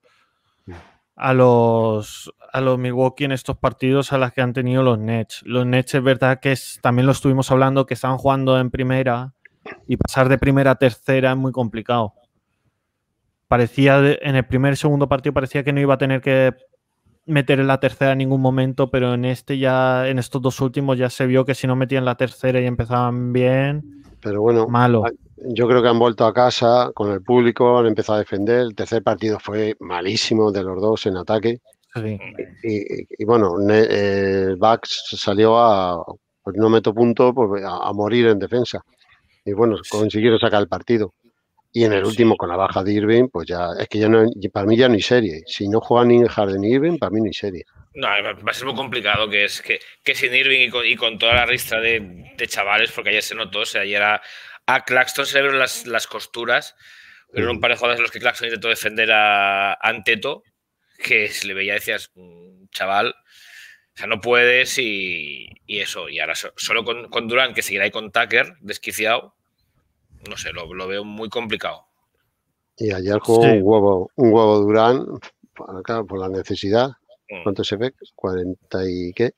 a los, a los Milwaukee en estos partidos a las que han tenido los Nets. Los Nets es verdad que es, también lo estuvimos hablando, que están jugando en primera y pasar de primera a tercera es muy complicado. Parecía, en el primer y segundo partido parecía que no iba a tener que meter en la tercera en ningún momento, pero en este ya, en estos dos últimos ya se vio que si no metían la tercera y empezaban bien, pero bueno, malo. Yo creo que han vuelto a casa con el público, han empezado a defender. El tercer partido fue malísimo de los dos en ataque. Y, bueno, el Bax salió a, pues no meto punto, pues a, morir en defensa. Y bueno, consiguieron sacar el partido. Y en el último, con la baja de Irving, pues ya, es que ya no, para mí ya no hay serie. Si no juega ni Harden ni Irving, para mí no hay serie. No, va a ser muy complicado que es que, que sin Irving y con, toda la ristra de, chavales, porque ayer se notó, o sea, ayer a, Claxton se le vieron las, las costuras, pero un par de jugadores en los que Claxton intentó defender a, Anteto, que se le veía, decías, chaval, o sea, no puedes y, eso. Y ahora solo con, con Durán, que seguirá ahí con Tucker, desquiciado, no sé, lo, veo muy complicado. Y ayer jugó un huevo, un huevo Durán, por la necesidad. Mm. ¿Cuánto se ve? 40 y qué?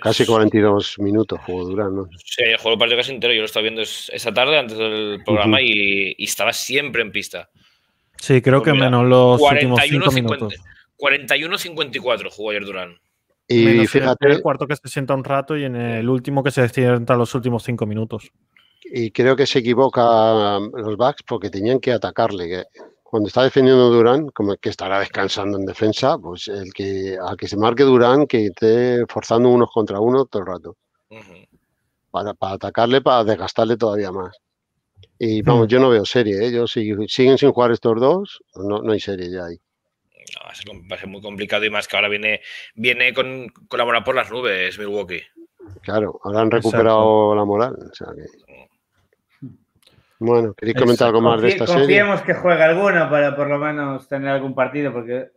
casi 42 minutos jugó Durán, ¿no? Sí, jugó el partido casi entero. Yo lo estaba viendo esa tarde antes del programa y, estaba siempre en pista. Sí, creo que menos los últimos 5 minutos. 41-54 jugó ayer Durán. Y fíjate. En el cuarto que se sienta un rato y en el último que se sienta los últimos 5 minutos y creo que se equivoca um, los backs porque tenían que atacarle. cuando está defendiendo Durán, como que estará descansando en defensa, pues el que al que se marque Durán, que esté forzando unos contra uno todo el rato. para, para, atacarle, para desgastarle todavía más. Y vamos, hmm. yo no veo serie, ¿eh? yo si siguen sin jugar estos dos, no, no hay serie ya ahí. No, va a ser muy complicado y más que ahora viene, viene con, con la moral por las nubes, Milwaukee. Claro, ahora han recuperado la moral. Bueno, ¿queréis comentar algo más de esta serie? Confiemos que juegue alguno para por lo menos tener algún partido, porque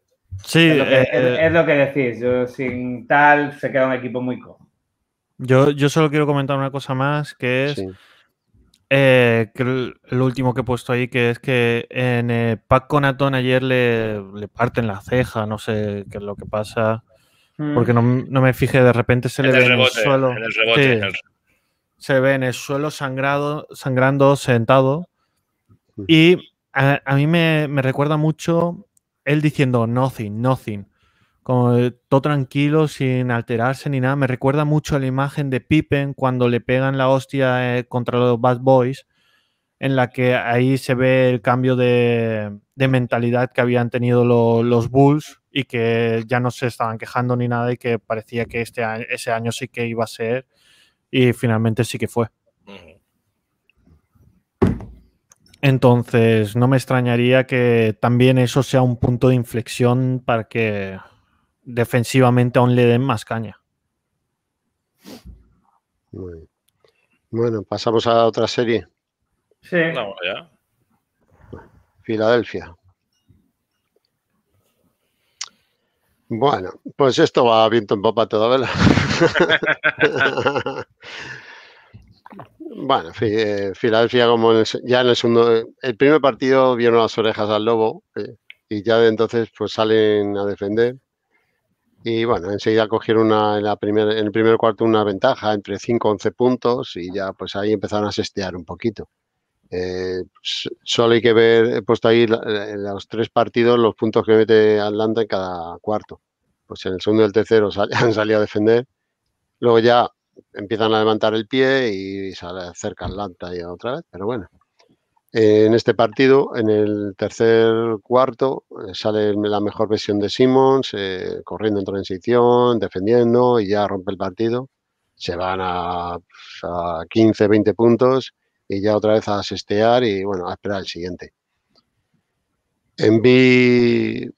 sí, es, lo que, eh, es, lo que decís. Yo, sin tal se queda un equipo muy cojo. Yo, yo solo quiero comentar una cosa más, que es eh, que el, último que he puesto ahí, que es que en eh, Pac Conatón ayer le, le, parten la ceja, no sé qué es lo que pasa, porque no, mm. no me fijé, de repente se le ve en el suelo. Se ve en el suelo sangrado, sangrando, sentado. Y a, a mí me, me, recuerda mucho él diciendo nothing, nothing como todo tranquilo, sin alterarse ni nada. Me recuerda mucho a la imagen de Pippen cuando le pegan la hostia eh, contra los Bad Boys, en la que ahí se ve el cambio de, mentalidad que habían tenido los Bulls y que ya no se estaban quejando ni nada y que parecía que este ese año sí que iba a ser y finalmente sí que fue. Entonces, no me extrañaría que también eso sea un punto de inflexión para que defensivamente aún le den más caña. Bueno, pasamos a otra serie. Sí. Vamos ya. Filadelfia. Bueno, pues esto va viento en popa toda vela. bueno, eh, Filadelfia como ya en el segundo, el primer partido vieron las orejas al lobo eh, y ya de entonces pues salen a defender y bueno, enseguida cogieron una, en, la primer, en el primer cuarto una ventaja entre 5 y 11 puntos y ya pues ahí empezaron a sestear un poquito. Eh, solo hay que ver, he puesto ahí en los tres partidos los puntos que mete Atlanta en cada cuarto. Pues en el segundo y el tercero han salido a defender. Luego ya empiezan a levantar el pie y sale cerca Atlanta ya otra vez. Pero bueno, en este partido, en el tercer cuarto, eh, sale la mejor versión de Simmons, eh, corriendo en transición, defendiendo y ya rompe el partido. Se van a, 15, 20 puntos y ya otra vez a sestear y bueno, a esperar el siguiente. Enví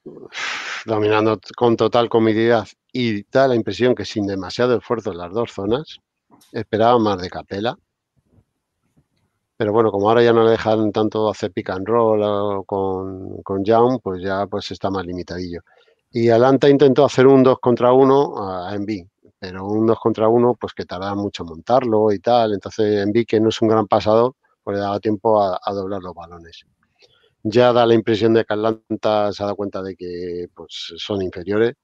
dominando con total comodidad y da la impresión que sin demasiado esfuerzo en las dos zonas, esperaba más de Capela pero bueno, como ahora ya no le dejan tanto hacer pick and roll con, con Young, pues ya pues está más limitadillo. Y Atlanta intentó hacer un 2 contra 1 a Envy, pero un 2 contra 1 pues que tardaba mucho montarlo y tal. Entonces Envy, que no es un gran pasador, pues le daba tiempo a, doblar los balones. Ya da la impresión de que Atlanta se ha dado cuenta de que pues, son inferiores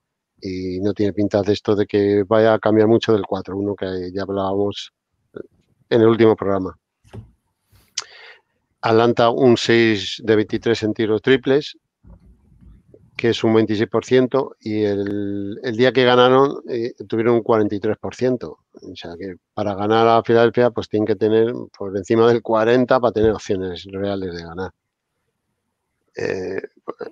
y no tiene pinta de esto de que vaya a cambiar mucho del 4-1 que ya hablábamos en el último programa. Atlanta un 6 de 23 en tiros triples, que es un 26%, y el, día que ganaron eh, tuvieron un 43%. O sea que para ganar a Filadelfia pues tienen que tener por encima del 40 para tener opciones reales de ganar. Eh,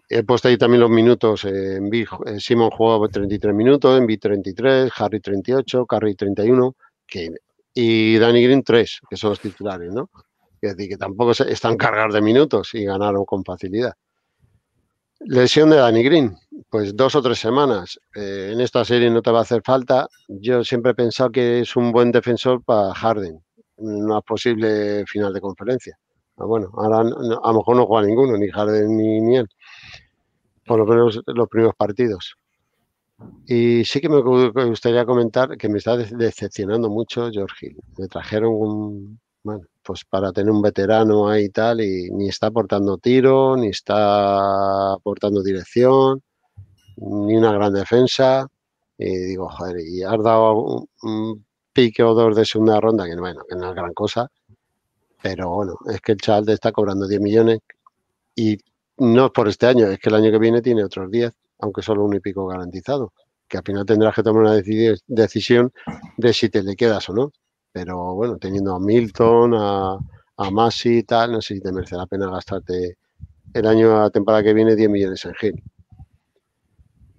he puesto ahí también los minutos. en B, eh, Simon jugó 33 minutos, en B 33, Harry 38, Curry 31 que, y Danny Green 3, que son los titulares, ¿no? Es decir, que tampoco están cargados de minutos y ganaron con facilidad. Lesión de Danny Green, pues dos o tres semanas. Eh, en esta serie no te va a hacer falta. Yo siempre he pensado que es un buen defensor para Harden, una posible final de conferencia. Ah, bueno, ahora a lo mejor no juega ninguno, ni Harden ni, ni él. Por lo menos los primeros partidos. Y sí que me gustaría comentar que me está decepcionando mucho George Hill. Me trajeron un, bueno, pues para tener un veterano ahí y tal, y ni está aportando tiro, ni está aportando dirección, ni una gran defensa. Y digo, joder, y has dado un, pique o dos de segunda ronda, que, bueno, que no es gran cosa, pero bueno, es que el chaval está cobrando 10 millones y no es por este año, es que el año que viene tiene otros 10, aunque solo un y pico garantizado, que al final tendrás que tomar una decisión de si te le quedas o no. Pero bueno, teniendo a Milton, a, a Masi y tal, no sé si te merece la pena gastarte el año, la temporada que viene, 10 millones en Gil.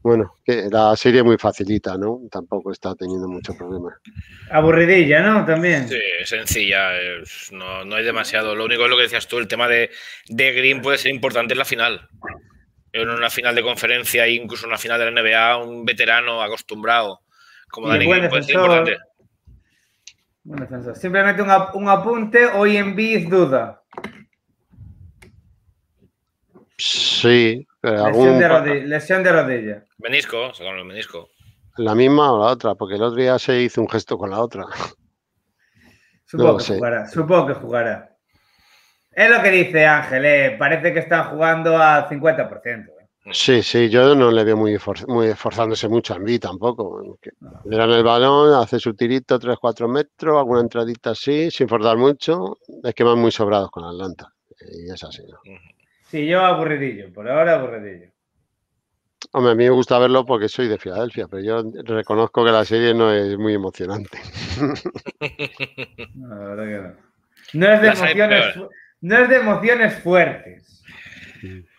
Bueno, que la serie muy facilita, ¿no? Tampoco está teniendo muchos problemas. Aburridilla, ¿no? También. Sí, sencilla. no, no, hay demasiado. Lo único es lo que decías tú, el tema de, de Green puede ser importante en la final. En una final de conferencia, incluso en una final de la NBA, un veterano acostumbrado como Dani Green puede ser importante. Simplemente un, un apunte, hoy en BIS duda. Sí, lesión, de rodilla, lesión de rodilla. Menisco, con el menisco. ¿La misma o la otra? Porque el otro día se hizo un gesto con la otra. Supongo que jugará, supongo que jugará. Es lo que dice Ángel, eh, parece que están jugando al 50%. Eh. Sí, sí, yo no le veo muy, muy esforzándose mucho a mí tampoco. Le dan el balón, hace su tirito 3-4 metros, alguna entradita así, sin forzar mucho. Es que van muy sobrados con Atlanta. Y es así, ¿no? Sí, yo aburridillo, por ahora aburridillo. Hombre, a mí me gusta verlo porque soy de Filadelfia, pero yo reconozco que la serie no es muy emocionante. No, la verdad que no. No es de, emociones, no es de emociones fuertes.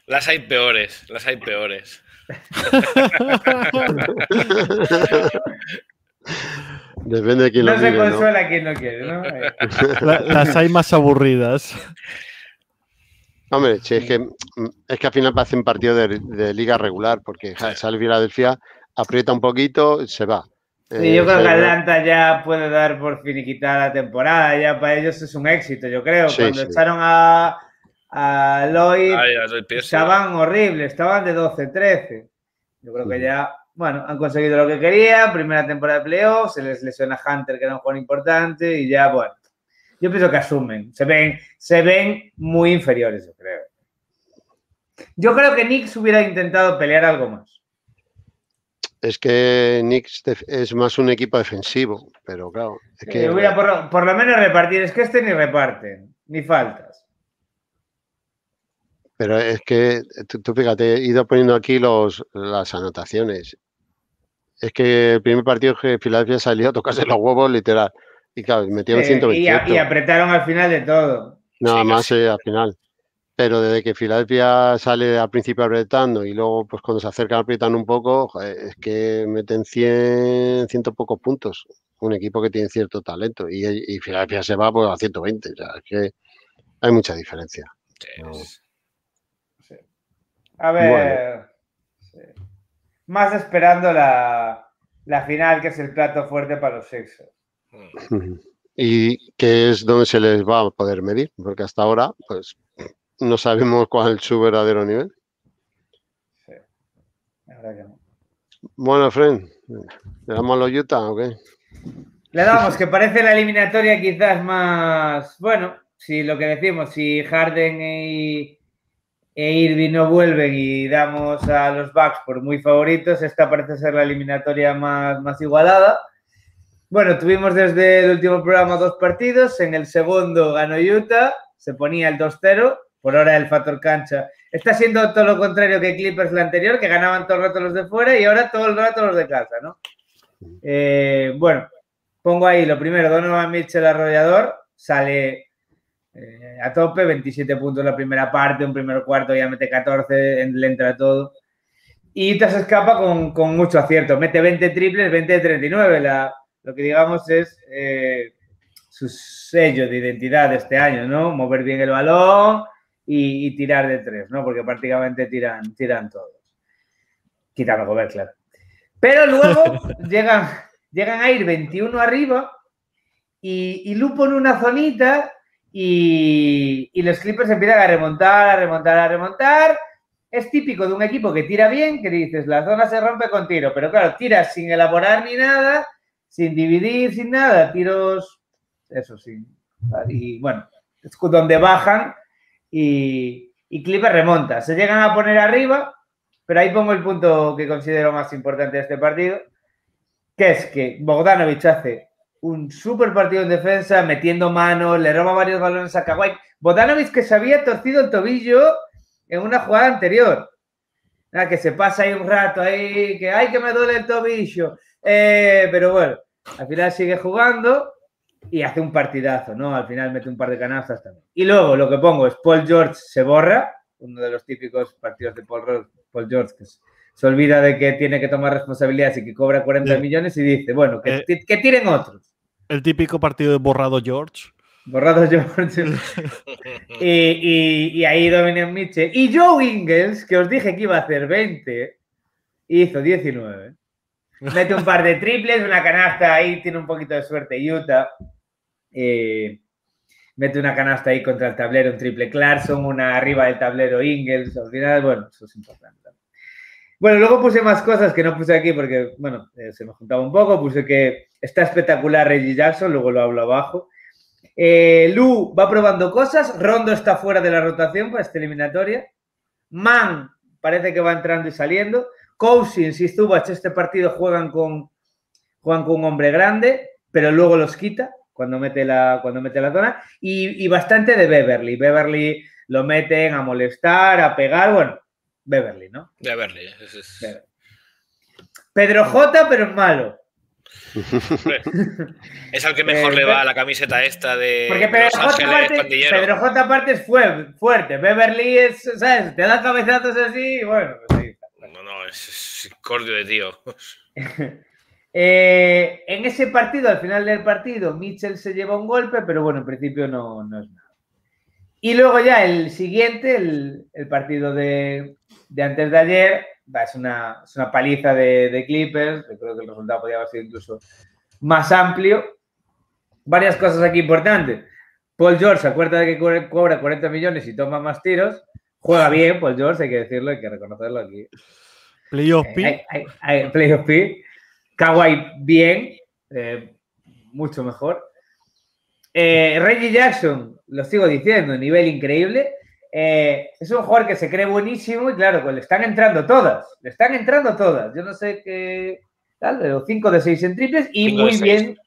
Las hay peores, las hay peores. Depende de quién no lo se consuela ¿no? quien no quiere, ¿no? las hay más aburridas. Hombre, sí, es que, mm, es que al final parece un partido de, liga regular, porque sale Filadelfia, aprieta un poquito, se va. Sí, yo eh, creo que Atlanta ya puede dar por finiquitar la temporada, ya para ellos es un éxito, yo creo. Cuando echaron a, a Lloyd, estaban horribles, estaban de 12-13. Yo creo que ya, bueno, han conseguido lo que querían, primera temporada de playoffs, se les lesiona Hunter, que era un jugador importante, y ya, bueno, yo pienso que asumen. Se ven, se ven muy inferiores, yo creo. Yo creo que Knicks hubiera intentado pelear algo más. Es que Knicks es más un equipo defensivo, pero claro. Es que... hubiera por, lo menos repartir. Es que este ni reparte, ni faltas. Pero es que tú, fíjate, he ido poniendo aquí los, las anotaciones. Es que el primer partido que Filadelfia salió a tocarse los huevos, literal. Y claro, metieron 128. Y, apretaron al final de todo. Nada más eh, al final. Pero desde que Filadelfia sale al principio apretando y luego, pues cuando se acercan aprietan un poco, es que meten 100, ciento pocos puntos. Un equipo que tiene cierto talento. Y, y Filadelfia se va pues, a 120. O sea, es que hay mucha diferencia. A ver. Más esperando la, la final, que es el plato fuerte para los sexos. Y que es donde se les va a poder medir, porque hasta ahora, pues, no sabemos cuál es su verdadero nivel. Sí, Bueno, Fred, ¿le damos a los Utah o qué? Le damos, que parece la eliminatoria quizás más. Bueno, si lo que decimos, si Harden y, e Irving no vuelven y damos a los Bucks por muy favoritos, esta parece ser la eliminatoria más, más igualada. Bueno, tuvimos desde el último programa dos partidos. En el segundo ganó Utah, se ponía el 2-0. Por ahora el factor cancha. Está siendo todo lo contrario que Clippers la anterior, que ganaban todo el rato los de fuera y ahora todo el rato los de casa, ¿no? Eh, bueno, pongo ahí lo primero, Donovan Mitchell arrollador, sale eh, a tope, 27 puntos la primera parte, un primer cuarto ya mete 14, le entra todo. Y Utah se escapa con, con mucho acierto, mete 20 triples, 20 de 39, la, lo que digamos es eh, su sello de identidad de este año, ¿no? Mover bien el balón y, tirar de tres, ¿no? Porque prácticamente tiran, tiran todos. Quitando Gobert, claro. Pero luego llegan, llegan a ir 21 arriba y, y Lupo en una zonita y, y, los Clippers empiezan a remontar, a remontar, a remontar. Es típico de un equipo que tira bien, que dices, la zona se rompe con tiro, pero claro, tiras sin elaborar ni nada sin dividir, sin nada, tiros, eso sí. Y bueno, es donde bajan y, y Clipper remonta. Se llegan a poner arriba, pero ahí pongo el punto que considero más importante de este partido, que es que Bogdanovich hace un súper partido en defensa, metiendo manos, le roba varios balones a Kawhi. Bogdanovich que se había torcido el tobillo en una jugada anterior. que se pasa ahí un rato ahí, que ay que me duele el tobillo. Eh, pero bueno, al final sigue jugando y hace un partidazo, ¿no? Al final mete un par de canastas también. Y luego lo que pongo es Paul George se borra, uno de los típicos partidos de Paul, Paul George, que se olvida de que tiene que tomar responsabilidades y que cobra 40 millones y dice, bueno, que, que tiren otros. El típico partido de borrado George. Borrado George. y, y, ahí Dominic Mitchell. Y Joe Ingles, que os dije que iba a hacer 20, hizo 19. Mete un par de triples, una canasta ahí, tiene un poquito de suerte Utah. Eh, mete una canasta ahí contra el tablero, un triple Clarkson, una arriba del tablero Ingles. Al final, bueno, eso es importante. Bueno, luego puse más cosas que no puse aquí porque, bueno, eh, se me juntaba un poco. Puse que está espectacular Reggie Jackson, luego lo hablo abajo. Eh, Lu va probando cosas. Rondo está fuera de la rotación para esta eliminatoria. Man parece que va entrando y saliendo. Cousins y Zubach este partido juegan con, juegan con un hombre grande, pero luego los quita cuando mete la, cuando mete la zona. Y, bastante de Beverly. Beverly lo meten a molestar, a pegar. Bueno, Beverly, ¿no? Beverly. Pedro J, pero es malo. es al que mejor le va la camiseta esta de Porque Pedro, J, Pedro J aparte es fuerte. Beverly es, ¿sabes? Te da cabezazos así y bueno, pues ahí No, no, es, cordio de tío. Eh, en ese partido, al final del partido, Mitchell se lleva un golpe, pero bueno, en principio no, no es nada. Y luego ya el siguiente, el, partido de, antes de ayer, es, una, paliza de, Clippers, yo creo que el resultado podría haber sido incluso más amplio. Varias cosas aquí importantes. Paul George se acuerda de que cobra 40 millones y toma más tiros. Juega bien, Paul George, hay que decirlo, hay que reconocerlo aquí. Playoff P. Eh, playoff P. Kawhi bien, eh, mucho mejor. Eh, Reggie Jackson, lo sigo diciendo, nivel increíble. Eh, es un jugador que se cree buenísimo y claro, pues le están entrando todas. Le están entrando todas. Yo no sé qué tal, pero 5 de 6 en triples y muy bien,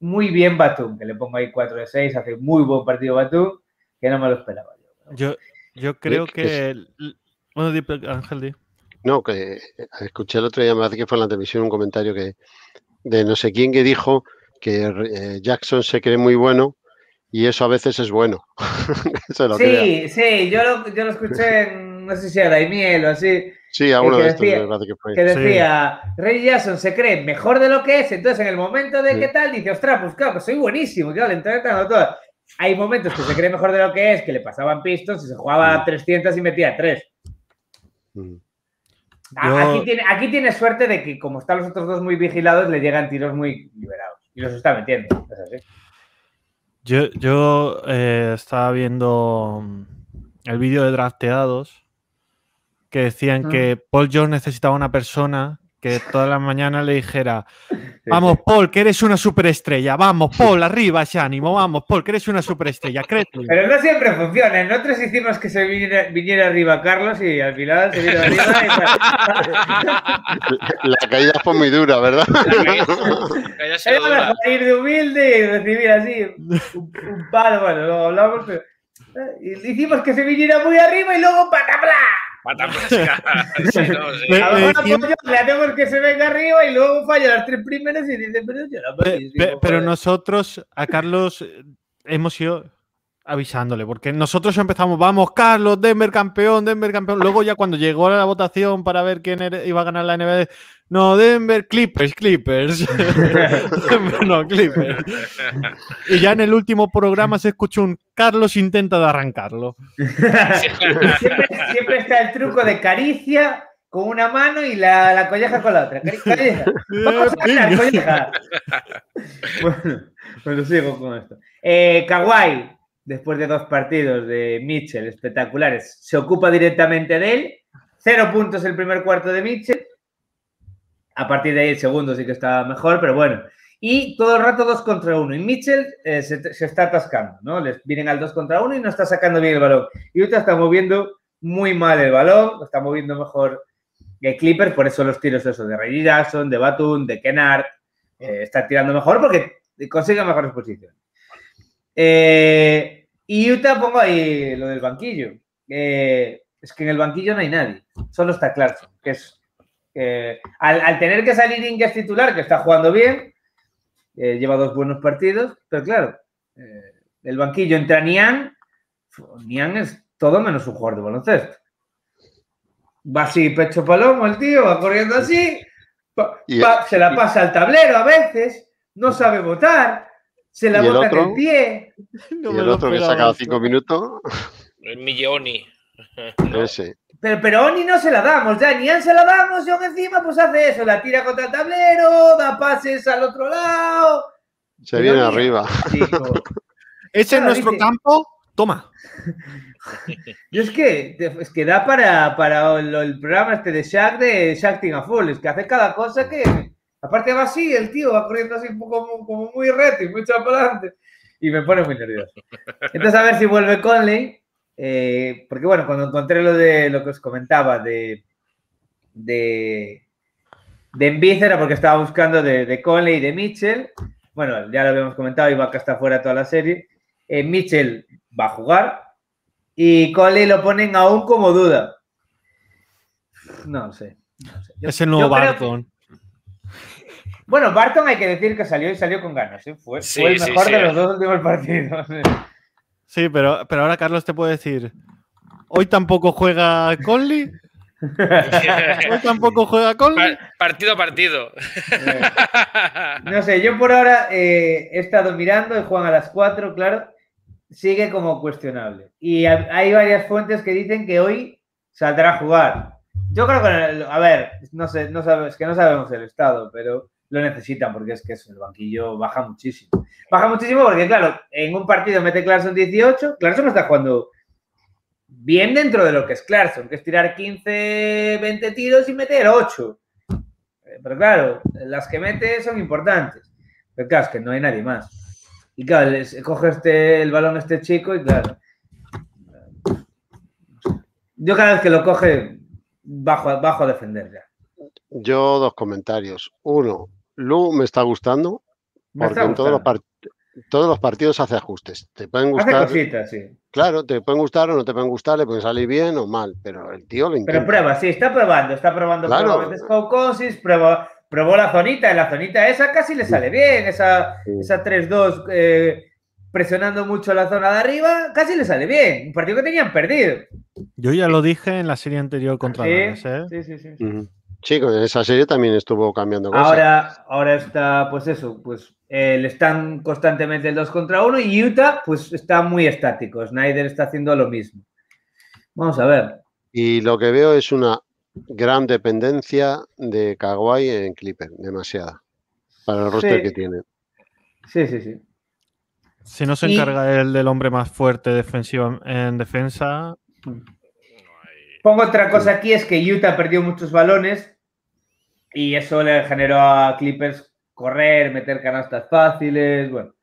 muy bien Batum, que le pongo ahí 4 de 6, hace muy buen partido Batum, que no me lo esperaba yo. Yo, creo que... Bueno, Ángel, no, que escuché el otro día, me parece que fue en la televisión un comentario que de no sé quién que dijo que eh, Jackson se cree muy bueno y eso a veces es bueno. sí, sí, yo lo, yo lo escuché en, no sé si era Daimiel o así. Sí, a uno de estos decía, que fue. Que decía, Rey Jackson se cree mejor de lo que es, entonces en el momento de qué tal, dice, ostras, pues claro, que soy buenísimo, claro, le todo. Hay momentos que se cree mejor de lo que es, que le pasaban pistos y se jugaba 300 y metía 3. Aquí, tiene, aquí tiene suerte de que, como están los otros dos muy vigilados, le llegan tiros muy liberados. Y los está metiendo. Yo, yo eh, estaba viendo mm, el vídeo de drafteados que decían que Paul George necesitaba una persona que toda la mañana le dijera, vamos Paul, que eres una superestrella, vamos Paul, arriba ese ánimo, vamos Paul, que eres una superestrella, créete. Pero no siempre funciona, en otros hicimos que se viniera, arriba Carlos y al final se vino arriba y... La caída fue muy dura, ¿verdad? Era ir de humilde y recibir así un, palo, bueno, luego hablamos, pero... Eh, hicimos que se viniera muy arriba y luego patapla. le hacemos que se venga arriba y luego falla las tres primeras y dice, pero yo no Pero nosotros a Carlos eh, hemos ido avisándole, porque nosotros empezamos, vamos, Carlos, Denver campeón, Denver campeón. Luego ya cuando llegó la votación para ver quién iba a ganar la NBA, no, Denver, Clippers, Clippers. no, Clippers. Y ya en el último programa se escuchó un Carlos intenta de arrancarlo. siempre, está el truco de caricia con una mano y la, la colleja con la otra. Vamos a colleja. Bueno, bueno, sigo con esto. Eh, Kawhi, después de dos partidos de Mitchell espectaculares, se ocupa directamente de él. Cero puntos el primer cuarto de Mitchell. A partir de ahí el segundo sí que está mejor, pero bueno. Y todo el rato dos contra uno. Y Mitchell eh, se, está atascando, ¿no? Les vienen al dos contra uno y no está sacando bien el balón. Y ahorita está moviendo muy mal el balón, está moviendo mejor que Clippers, por eso los tiros esos de Reggie Jackson, de Batum, de Kennard, eh, está tirando mejor porque consigue mejores posiciones. Eh, y Utah pongo ahí lo del banquillo. es que en el banquillo no hay nadie, solo está Clarkson, que es al, tener que salir Inges titular, que está jugando bien, eh, lleva dos buenos partidos, pero claro, eh, el banquillo entra Nian, Nian es todo menos un jugador de baloncesto. Va así, pecho palomo el tío, va corriendo así, se la pasa al tablero a veces, no sabe votar, se la bota en el pie. y el otro que ha sacado cinco minutos. El Milloni. Ese. Pero, pero Oni no se la damos, ya ni se la damos y aún encima pues hace eso, la tira contra el tablero, da pases al otro lado. Se viene arriba. Ese es nuestro campo, toma. Yo es que, es que da para, para el, programa este de Shaq de Shaq a Full, es que hace cada cosa que, aparte va así, el tío va corriendo así un poco como muy reto y muy adelante y me pone muy nervioso. Entonces a ver si vuelve Conley, eh, porque bueno, cuando encontré lo de lo que os comentaba de de de era porque estaba buscando de, de Conley y de Mitchell. Bueno, ya lo habíamos comentado, Ibaka está fuera toda la serie. Eh, Mitchell va a jugar, y Conley lo ponen aún como duda. No sé. es el nuevo Barton. Bueno, Barton hay que decir que salió y salió con ganas. ¿eh? Fue, el mejor de los dos últimos partidos. Sí, pero, pero ahora Carlos te puede decir, hoy tampoco juega Conley. hoy tampoco juega Conley. Partido a partido. no sé, yo por ahora eh, he estado mirando y juegan a las 4, claro sigue como cuestionable. Y hay varias fuentes que dicen que hoy saldrá a jugar. Yo creo que, a ver, no sé, no sabes, que no sabemos el estado, pero lo necesitan porque es que el banquillo baja muchísimo. Baja muchísimo porque, claro, en un partido mete Clarkson 18, Clarkson está jugando bien dentro de lo que es Clarkson, que es tirar 15, 20 tiros y meter 8. Pero claro, las que mete son importantes. Pero claro, es que no hay nadie más. Y claro, coge este, el balón este chico y claro. Yo cada vez que lo coge, bajo, bajo a defender ya. Yo dos comentarios. Uno, Lu me está gustando. porque en todos los, todos los, partidos hace ajustes. Te pueden gustar. Hace cositas, sí. Claro, te pueden gustar o no te pueden gustar, le pueden salir bien o mal, pero el tío lo intenta. Pero prueba, sí, está probando, está probando. Claro. Prueba prueba, probó la zonita, en la zonita esa casi le sale bien, esa, esa 3-2 eh, presionando mucho la zona de arriba, casi le sale bien. Un partido que tenían perdido. Yo ya lo dije en la serie anterior contra sí, ¿eh? sí, sí, sí, sí. En esa serie también estuvo cambiando cosas. Ahora, ahora está, pues eso, pues eh, le están constantemente el 2 contra 1 y Utah, pues está muy estático. Snyder está haciendo lo mismo. Vamos a ver. Y lo que veo es una gran dependencia de Kawhi en Clipper, demasiada, para el roster que tiene. Sí, sí, sí. Si no se encarga él del hombre más fuerte defensivo en defensa. Pongo otra cosa aquí, es que Utah perdió muchos balones y eso le generó a Clippers correr, meter canastas fáciles. Bueno,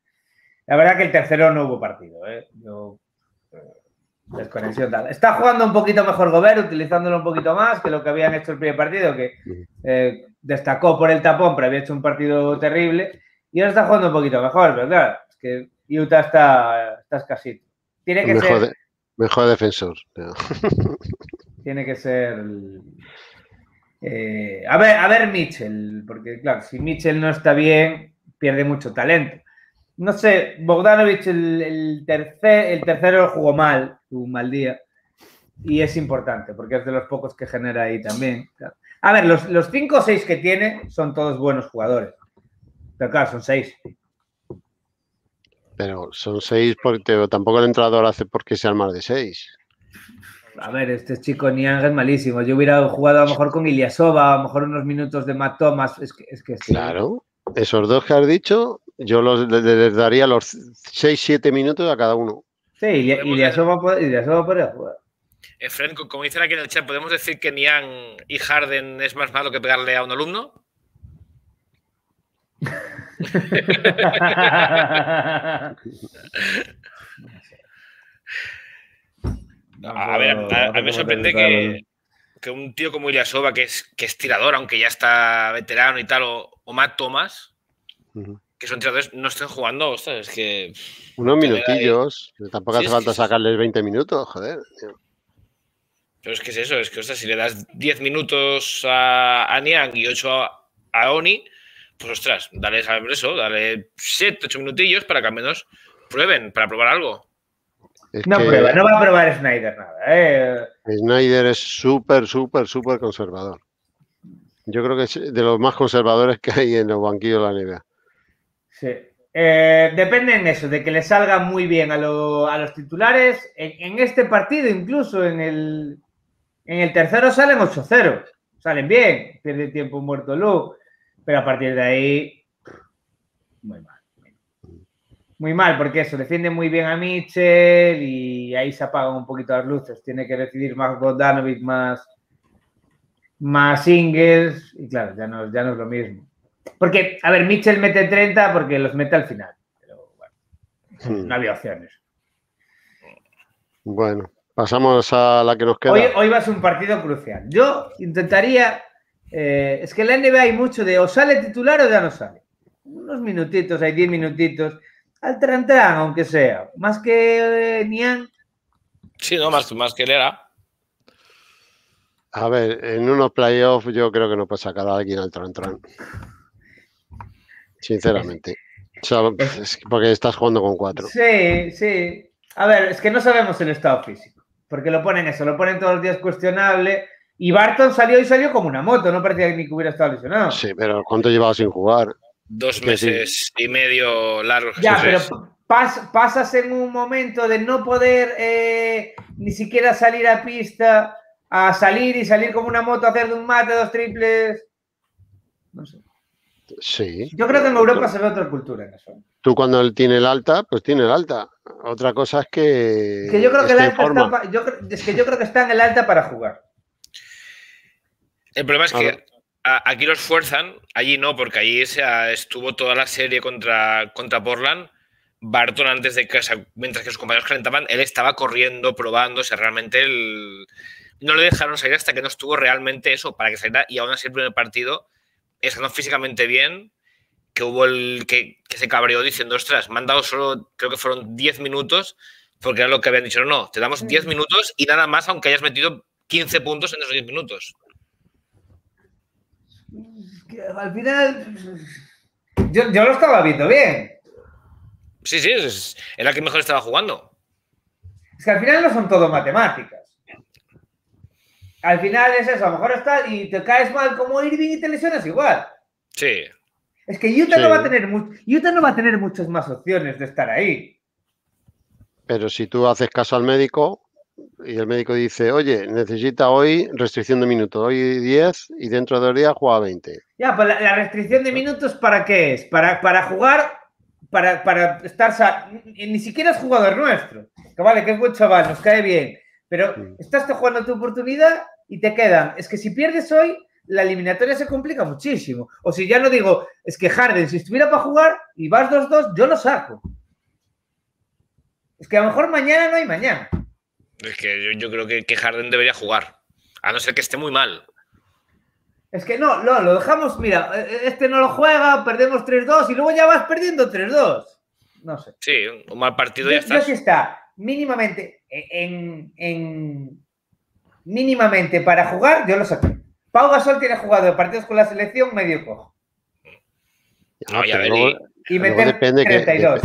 la verdad que el tercero no hubo partido. ¿eh? Yo Desconexión tal. Está jugando un poquito mejor Gobert, utilizándolo un poquito más que lo que habían hecho el primer partido, que eh, destacó por el tapón, pero había hecho un partido terrible. Y ahora está jugando un poquito mejor, pero claro, es que Utah está, está escasito. Tiene que mejor ser. mejor defensor. Tiene que ser. Eh, a ver, a ver, Mitchell, porque claro, si Mitchell no está bien, pierde mucho talento no sé, Bogdanovich el, tercer, el tercero jugó mal, tuvo un mal día. Y es importante, porque es de los pocos que genera ahí también. A ver, los, los cinco o seis que tiene son todos buenos jugadores. Pero claro, son seis. Pero son seis porque tampoco el entrenador hace porque sean más de seis. A ver, este chico Niang es malísimo. Yo hubiera jugado a lo mejor con Iliasova, a lo mejor unos minutos de Matt Thomas. Es que, es que Claro, esos dos que has dicho yo les, daría los 6-7 minutos a cada uno. Sí, eso podría jugar. Eh, como dicen aquí en el chat, ¿podemos decir que Nian y Harden es más malo que pegarle a un alumno? a ver, a, mí me sorprende que, que, un tío como Ilyasova, que es, que es tirador, aunque ya está veterano y tal, o, o Matt Thomas, que son tiradores, no estén jugando, ostras, es que. Unos minutillos, tampoco hace falta sacarles 20 minutos, joder. Pero es que es eso, es que, ostras, si le das 10 minutos a, a Niang y 8 a, Oni, pues ostras, dale eso, dale 7, 8 minutillos para que al menos prueben, para probar algo. No prueba, no va a probar Snyder nada. ¿eh? Snyder es súper, súper, súper conservador. Yo creo que es de los más conservadores que hay en los banquillos de la NBA. Sí. Eh, depende en eso, de que le salga muy bien a, los titulares. En, este partido, incluso en el, en el tercero, salen 8-0. Salen bien, pierde tiempo muerto Luke. Pero a partir de ahí, muy mal. Muy mal, porque eso, defiende muy bien a Mitchell y ahí se apagan un poquito las luces. Tiene que decidir más Bogdanovic, más, más singles, y claro, ya no, ya no es lo mismo. Porque, a ver, Mitchell mete 30 porque los mete al final. Pero bueno, hmm. no había opciones. Bueno, pasamos a la que nos queda. Hoy, va a ser un partido crucial. Yo intentaría. Eh, es que en la NBA hay mucho de o sale titular o ya no sale. Unos minutitos, hay 10 minutitos. Al tran, aunque sea. Más que eh, Nian. Sí, no, más, más que él era. A ver, en unos playoffs yo creo que no puede sacar a alguien al tran tran. Sinceramente. porque estás jugando con cuatro. Sí, sí. A ver, es que no sabemos el estado físico. Porque lo ponen eso, lo ponen todos los días cuestionable. Y Barton salió y salió como una moto, no parecía ni que hubiera estado lesionado. Sí, pero ¿cuánto llevaba sin jugar? Dos meses y medio largos. Ya, pero pasas en un momento de no poder eh, ni siquiera salir a pista a salir y salir como una moto, a hacer de un mate, dos triples. No sé. Sí. Yo creo que en Europa se ve otra cultura en eso. Tú cuando él tiene el alta, pues tiene el alta. Otra cosa es que. Es que yo creo que, el alta está, yo, es que yo creo que está en el alta para jugar. El problema es que aquí los fuerzan, allí no, porque allí se estuvo toda la serie contra, contra Portland. Barton antes de que, mientras que sus compañeros calentaban, él estaba corriendo, probando, o realmente el, no le dejaron salir hasta que no estuvo realmente eso para que saliera y aún así el primer partido, estando físicamente bien, que hubo el que, se cabreó diciendo, ostras, me han dado solo, creo que fueron 10 minutos, porque era lo que habían dicho, no, no, te damos 10 minutos y nada más aunque hayas metido 15 puntos en esos 10 minutos. Al final, yo, lo estaba viendo bien. Sí, sí, era el que mejor estaba jugando. Es que al final no son todo matemáticas al final es eso, a lo mejor estás y te caes mal como Irving y te lesionas igual. Sí. Es que Utah, no va a tener Utah no va a tener muchas más opciones de estar ahí. Pero si tú haces caso al médico y el médico dice, oye, necesita hoy restricción de minutos, hoy 10 y dentro de dos días juega 20. Ya, pues la, restricción de minutos, ¿para qué es? Para, para jugar, para, para estar... Ni siquiera es jugador nuestro. Que vale, que es buen chaval, nos cae bien. Pero estás jugando tu oportunidad y te quedan. Es que si pierdes hoy, la eliminatoria se complica muchísimo. O si ya no digo, es que Harden, si estuviera para jugar y vas 2-2, yo lo saco. Es que a lo mejor mañana no hay mañana. Es que yo, creo que, que, Harden debería jugar, a no ser que esté muy mal. Es que no, no, lo dejamos, mira, este no lo juega, perdemos 3-2 y luego ya vas perdiendo 3-2. No sé. Sí, un mal partido ya está. Yo sí está mínimamente en, mínimamente para jugar, yo lo saqué. Pau Gasol tiene jugado partidos con la selección medio cojo. y meter depende 32.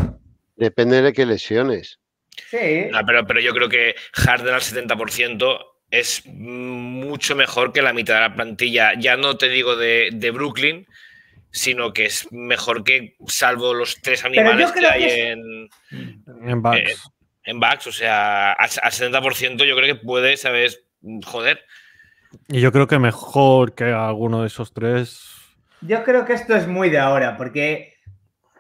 depende de qué lesiones. Sí. pero, pero yo creo que Harden al 70% es mucho mejor que la mitad de la plantilla. Ya no te digo de, Brooklyn, sino que es mejor que, salvo los tres animales que hay en, en Bucks. Eh, en Bucks. O sea, al, 70% yo creo que puede, ¿sabes? joder. Y yo creo que mejor que alguno de esos tres. Yo creo que esto es muy de ahora, porque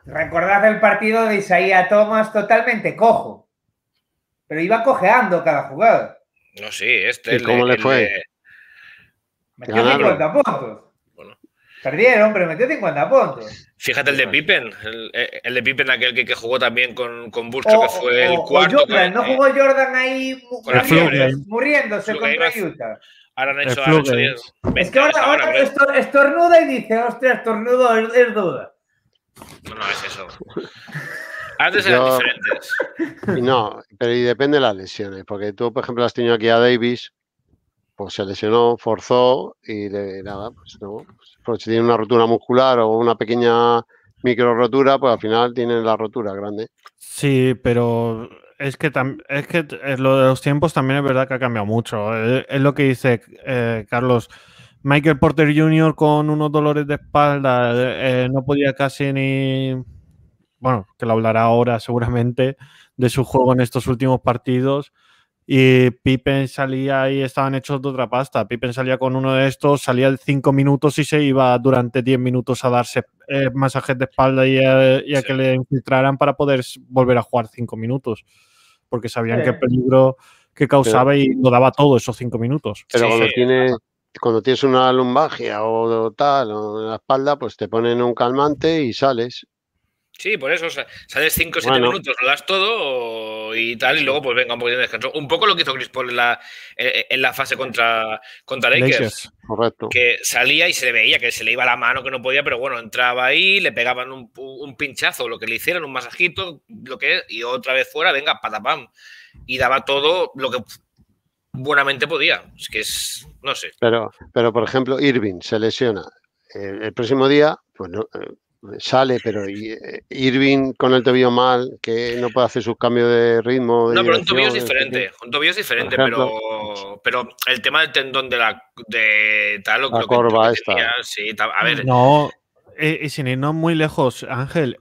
recordad el partido de Isaías Thomas totalmente cojo. Pero iba cojeando cada jugada. No, sí, este. ¿Y cómo le fue? Metió 50 puntos. Perdieron, pero metió 50 puntos. Fíjate el de Pippen, el, de Pippen, aquel que, que, jugó también con, con Bulls, que fue el cuarto. no jugó Jordan ahí muriéndose contra Utah. Ahora han hecho, han Es que ahora, ahora estornuda y dice, hostia, estornudo es, duda. No, no es eso. Antes eran diferentes. No, pero y depende de las lesiones, porque tú, por ejemplo, has tenido aquí a Davis, pues se lesionó, forzó y de nada, pues no, pues si tiene una rotura muscular o una pequeña micro rotura, pues al final tiene la rotura grande. Sí, pero Es que, es que eh, lo de los tiempos también es verdad que ha cambiado mucho. Eh, es, lo que dice eh, Carlos. Michael Porter Jr. con unos dolores de espalda no podía casi ni. Bueno, que lo hablará ahora seguramente de su juego en estos últimos partidos. Y Pippen salía y estaban hechos de otra pasta. Pippen salía con uno de estos, salía de cinco minutos y se iba durante 10 minutos a darse masajes de espalda y a, que le infiltraran para poder volver a jugar cinco minutos porque sabían qué peligro que causaba y lo daba todo esos cinco minutos. Pero cuando, Tienes, cuando tienes una lumbagia o tal, o en la espalda, pues te ponen un calmante y sales. Sí, por eso, sales 5 o 7 minutos, lo das todo y tal, y luego pues venga un poquito de descanso. Un poco lo que hizo Chris Paul en la, en la fase contra, contra Lakers. Correcto. Que salía y se le veía que se le iba la mano, que no podía, pero bueno, entraba ahí, le pegaban un, un pinchazo, lo que le hicieron, un masajito, lo que y otra vez fuera, venga, patapam. Y daba todo lo que buenamente podía. Es que es, no sé. Pero, pero por ejemplo, Irving se lesiona. El, próximo día, pues no, eh, sale, pero eh, Irving con el tobillo mal, que no puede hacer sus cambios de ritmo. no, pero un tobillo es diferente, un tobillo es diferente, pero, pero el tema del tendón de la de tal la corva esta. sí, a ver. No, y, sin irnos muy lejos, Ángel,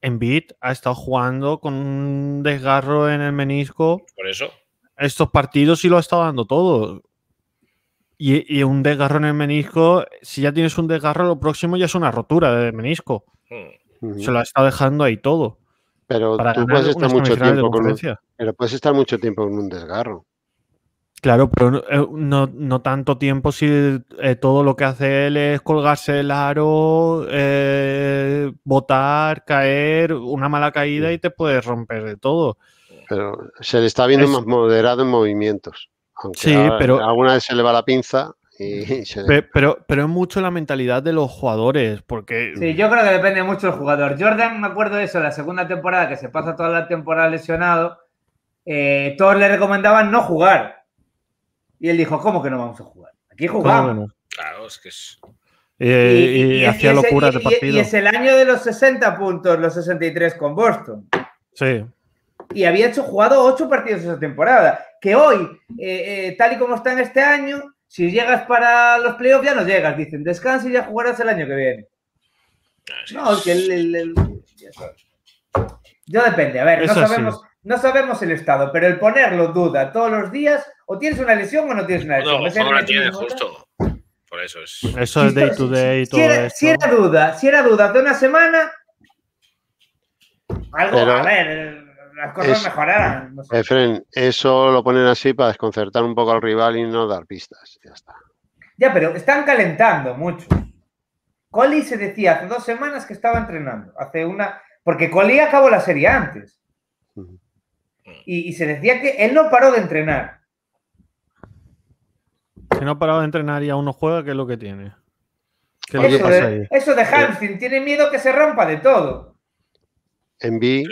Embiid ha estado jugando con un desgarro en el menisco. Por eso. Estos partidos y lo ha estado dando todo. Y, un desgarro en el menisco, si ya tienes un desgarro, lo próximo ya es una rotura de menisco. Se lo ha estado dejando ahí todo. Pero tú puedes estar mucho tiempo con un, pero puedes estar mucho tiempo en un desgarro. Claro, pero no, no, tanto tiempo si eh, todo lo que hace él es colgarse el aro, eh, botar, caer, una mala caída y te puedes romper de todo. Pero se le está viendo más moderado en movimientos sí, pero. Alguna vez se le va la pinza. Y se pero, pero, es mucho la mentalidad de los jugadores, porque... Sí, yo creo que depende mucho del jugador. Jordan, me acuerdo de eso, la segunda temporada, que se pasa toda la temporada lesionado, eh, todos le recomendaban no jugar. Y él dijo, ¿cómo que no vamos a jugar? Aquí jugamos. Claro, es que es... Y, hacía locuras de partido. Y, es el año de los 60 puntos, los 63 con Boston. Sí. Y había hecho jugado 8 partidos esa temporada que hoy, eh, eh, tal y como está en este año, si llegas para los playoffs ya no llegas, dicen, descansa y ya jugarás el año que viene. No, que el, Yo depende, a ver, no sabemos, no sabemos el estado, pero el ponerlo duda todos los días, o tienes una lesión o no tienes una lesión. No, no la tienes, justo. Por eso es. Eso es day to day y todo. Si era, duda, si era duda de una semana, algo, a ver, las cosas mejorarán. Efren, eso lo ponen así para desconcertar un poco al rival y no dar pistas. Ya está. Ya, pero están calentando mucho. Coli se decía hace dos semanas que estaba entrenando. Hace una. Porque Coli acabó la serie antes. y, se decía que él no paró de entrenar. Si no ha parado de entrenar y aún no juega, ¿qué es lo que tiene? ¿Qué eso, pasa de, ahí? eso de Hansen, tiene miedo que se rompa de todo. En B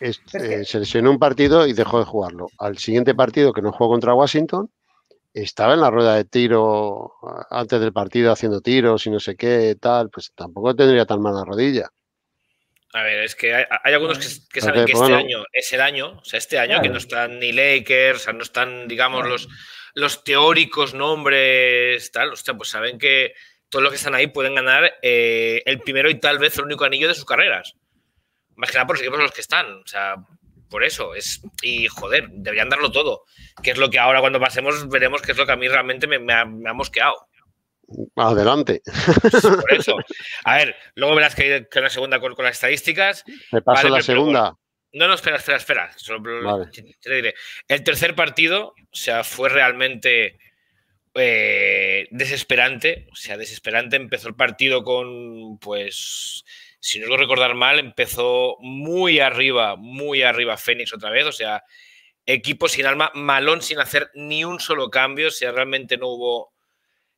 eh, se lesionó un partido y dejó de jugarlo. Al siguiente partido, que no jugó contra Washington, estaba en la rueda de tiro antes del partido haciendo tiros y no sé qué, tal, pues tampoco tendría tan mala rodilla. A ver, es que hay, algunos que, saben que este año es el año, o sea, este año que no están ni Lakers, o sea, no están, digamos, los, los teóricos nombres, tal, o sea, pues saben que todos los que están ahí pueden ganar eh, el primero y tal vez el único anillo de sus carreras. Más que nada por los equipos en los que están. O sea, por eso. Es, y joder, deberían darlo todo. Que es lo que ahora cuando pasemos veremos que es lo que a mí realmente me, ha, mosqueado. Adelante. Por eso. A ver, luego verás que hay la segunda con, las estadísticas. Me paso la segunda. no, no, espera, espera, espera. El tercer partido, o sea, fue realmente eh, desesperante. O sea, desesperante. Empezó el partido con, pues, si no lo recordar mal, empezó muy arriba, muy arriba Fénix otra vez, o sea, equipo sin alma, malón sin hacer ni un solo cambio, o sea, realmente no hubo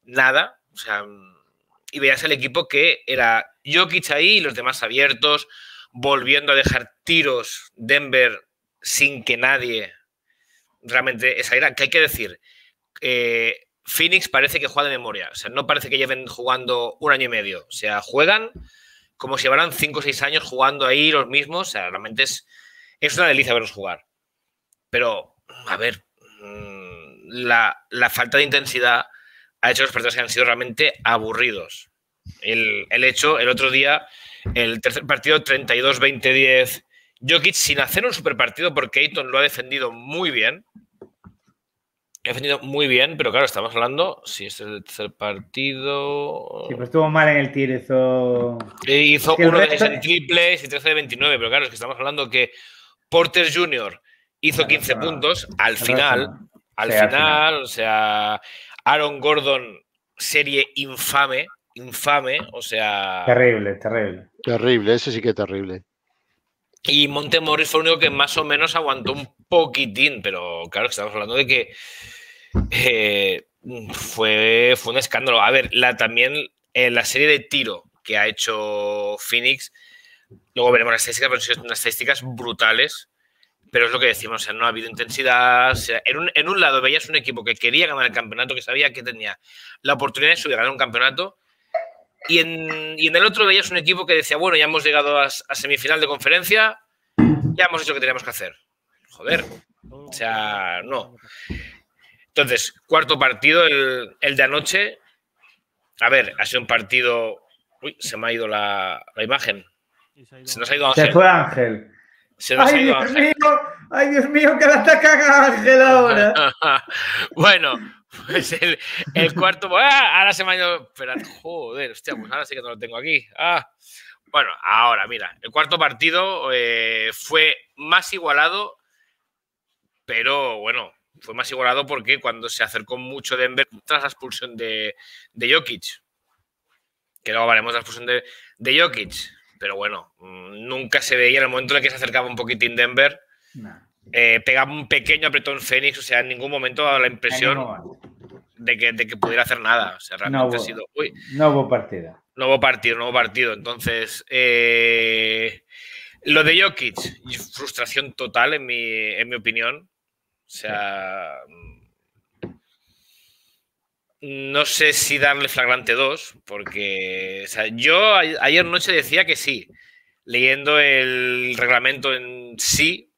nada, o sea, y veías el equipo que era Jokic ahí y los demás abiertos, volviendo a dejar tiros Denver sin que nadie realmente esa era, que hay que decir, eh, Phoenix parece que juega de memoria, o sea, no parece que lleven jugando un año y medio, o sea, juegan como si llevaran 5 o 6 años jugando ahí los mismos. O sea, realmente es, es una delicia verlos jugar. pero, a ver, mm, la, falta de intensidad ha hecho que los partidos que han sido realmente aburridos. El, el hecho, el otro día, el tercer partido 32-20-10, Jokic sin hacer un super partido porque Ayton lo ha defendido muy bien. Ha defendido muy bien, pero claro, estamos hablando, si es el tercer partido... Sí, pues estuvo mal en el tiro, hizo... Hizo uno de en triples y 13 de 29, pero claro, es que estamos hablando que Porter Jr. hizo 15 puntos al final, al final, o sea, Aaron Gordon, serie infame, infame, o sea... Terrible, terrible. Terrible, ese sí que es terrible. Y Montemorris fue el único que más o menos aguantó un poquitín, pero claro, estamos hablando de que eh, fue, fue un escándalo. A ver, la, también en la serie de tiro que ha hecho Phoenix, luego veremos las estadísticas, pero son unas estadísticas brutales. Pero es lo que decimos, o sea, no ha habido intensidad. en, un, en un lado veías un equipo que quería ganar el campeonato, que sabía que tenía la oportunidad de subir a ganar un campeonato, y en, el otro veías un equipo que decía, bueno, ya hemos llegado a, semifinal de conferencia, ya hemos hecho lo que teníamos que hacer. Joder. O sea, no. Entonces, cuarto partido, el, de anoche. A ver, ha sido un partido. Uy, se me ha ido la, imagen. Se nos ha ido Ángel. Se fue Ángel. Se nos ¡Ay, ha ido Dios Ángel. mío! ¡Ay, Dios mío! ¡Que la ataca Ángel ahora! bueno, pues el, cuarto, ¡ah! ahora se me ha ido. joder, hostia, pues ahora sí que no lo tengo aquí. Ah. Bueno, ahora, mira, el cuarto partido eh, fue más igualado, pero bueno, fue más igualado porque cuando se acercó mucho Denver tras la expulsión de, de Jokic, que luego hablaremos de la expulsión de, de Jokic, pero bueno, mm, nunca se veía en el momento en el que se acercaba un poquitín Denver. Eh, pegaba un pequeño apretón Fénix, o sea, en ningún momento dado la impresión de que, de que, pudiera hacer nada. O sea, realmente ha sido. Uy, no hubo partido. Nuevo partido, nuevo partido. Entonces, eh, lo de Jokic, frustración total en mi, en mi opinión. O sea, no sé si darle flagrante 2, porque o sea, yo ayer noche decía que sí, leyendo el reglamento en sí,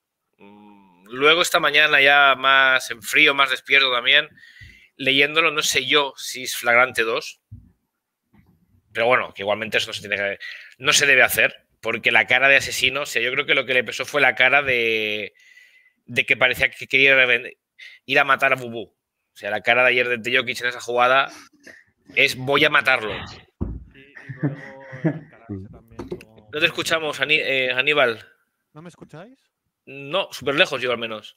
Luego esta mañana ya más en frío, más despierto también, leyéndolo no sé yo si es flagrante 2. Pero bueno, que igualmente eso no se, tiene que, no se debe hacer, porque la cara de asesino, o sea, yo creo que lo que le pesó fue la cara de, de que parecía que quería ir a matar a Bubu. O sea, la cara de ayer de Jokic en esa jugada es voy a matarlo. No te escuchamos, eh, Aníbal. ¿No me escucháis? No, súper lejos yo al menos.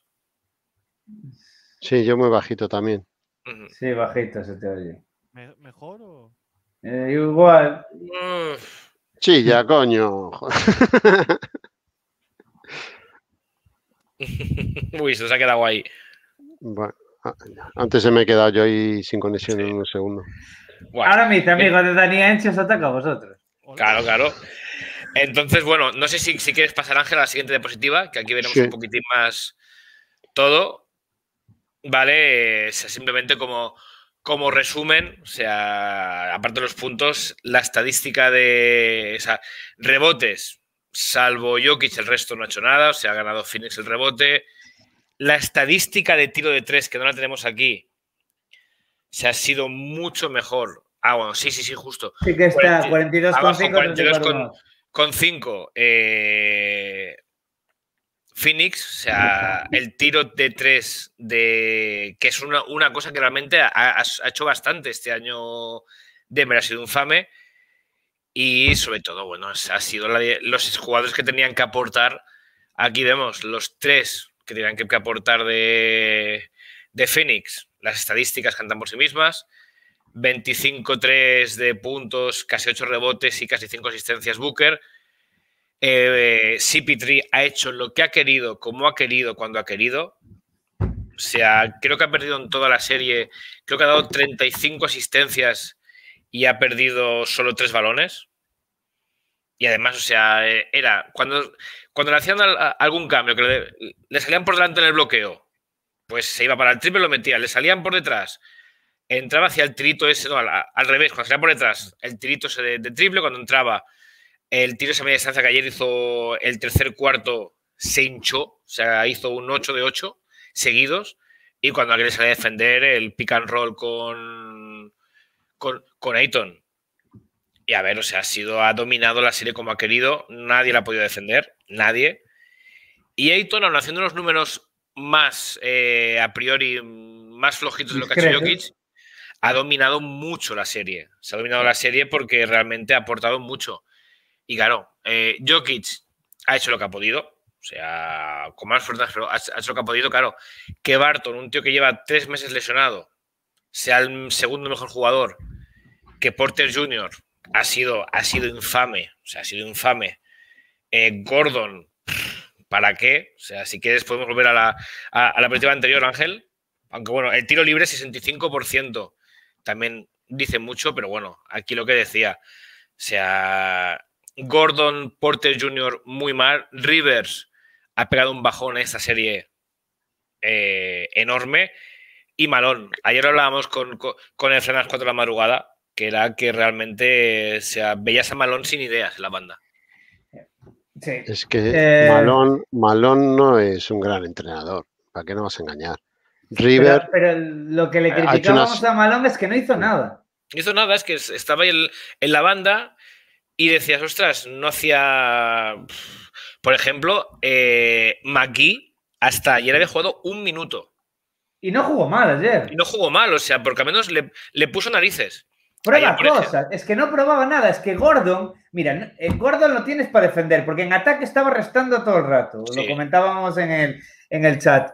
Sí, yo muy bajito también. Sí, bajito se te oye. ¿Mejor o...? Eh, igual. Sí, ya, coño. Uy, se os ha quedado ahí. antes se me he quedado yo ahí sin conexión en un segundo. Ahora mis amigos de Dani Enche os ataca a vosotros. Claro, claro. Entonces, bueno, no sé si, si quieres pasar, Ángel, a la siguiente diapositiva, que aquí veremos un poquitín más todo. Vale, simplemente como, como resumen, o sea, aparte de los puntos, la estadística de rebotes, salvo Jokic, el resto no ha hecho nada, o sea, ha ganado Phoenix el rebote. La estadística de tiro de tres, que no la tenemos aquí, se ha sido mucho mejor. Ah, bueno, sí, sí, sí, justo. Sí que está, 42,5 con 5, eh, Phoenix, o sea, el tiro de 3, de, que es una, cosa que realmente ha, hecho bastante este año. Denver ha sido un fame. Y sobre todo, bueno, ha sido los jugadores que tenían que aportar. Aquí vemos los tres que tenían que aportar de, de Phoenix. Las estadísticas cantan por sí mismas. 25-3 de puntos, casi 8 rebotes y casi 5 asistencias Booker. Eh, CP3 ha hecho lo que ha querido, como ha querido, cuando ha querido. O sea, creo que ha perdido en toda la serie, creo que ha dado 35 asistencias y ha perdido solo 3 balones. Y además, o sea, eh, era cuando, cuando le hacían algún cambio, que le, salían por delante en el bloqueo, pues se iba para el triple, lo metía, le salían por detrás, entraba hacia el tirito ese, no, al, revés, cuando salía por detrás, el tirito ese de, triple, cuando entraba el tiro esa media distancia que ayer hizo el tercer cuarto, se hinchó, o sea, hizo un 8 de 8. seguidos. Y cuando alguien sale a defender el pick and roll con, con, con Ayton. Y a ver, o sea, ha sido, ha dominado la serie como ha querido. Nadie la ha podido defender. Nadie. Y Ayton, aún haciendo unos números más eh, a priori más flojitos de lo que ha hecho Jokic, ha dominado mucho la serie. Se ha dominado la serie porque realmente ha aportado mucho. Y claro, eh, Jokic ha hecho lo que ha podido. O sea, con más fuerzas, pero ha hecho lo que ha podido. Claro, que Barton, un tío que lleva tres meses lesionado, sea el segundo mejor jugador, que Porter Jr. ha sido, ha sido infame. O sea, ha sido infame. Eh, Gordon, ¿para qué? O sea, si quieres podemos volver a la, a, la perspectiva anterior, Ángel. Aunque bueno, el tiro libre 65% también dice mucho, pero bueno, aquí lo que decía, o sea, Gordon Porter Jr. muy mal, Rivers ha pegado un bajón en esta serie eh, enorme y Malón. Ayer hablábamos con, con, el Frenas 4 de la madrugada, que era que realmente o veías a Malón sin ideas en la banda. Es que eh, Malón, Malón no es un gran entrenador. ¿Para qué no vas a engañar? River. Pero, lo que le criticábamos a Malón es que no hizo nada. No hizo nada, es que estaba ahí en la banda y decías, ostras, no hacía. Por ejemplo, eh, McGee hasta ayer había jugado un minuto. Y no jugó mal ayer. Y no jugó mal, o sea, porque al menos le, le puso narices. Prueba cosas, es que no probaba nada, es que Gordon, mira, en Gordon lo tienes para defender, porque en ataque estaba restando todo el rato, lo comentábamos en el, en el chat.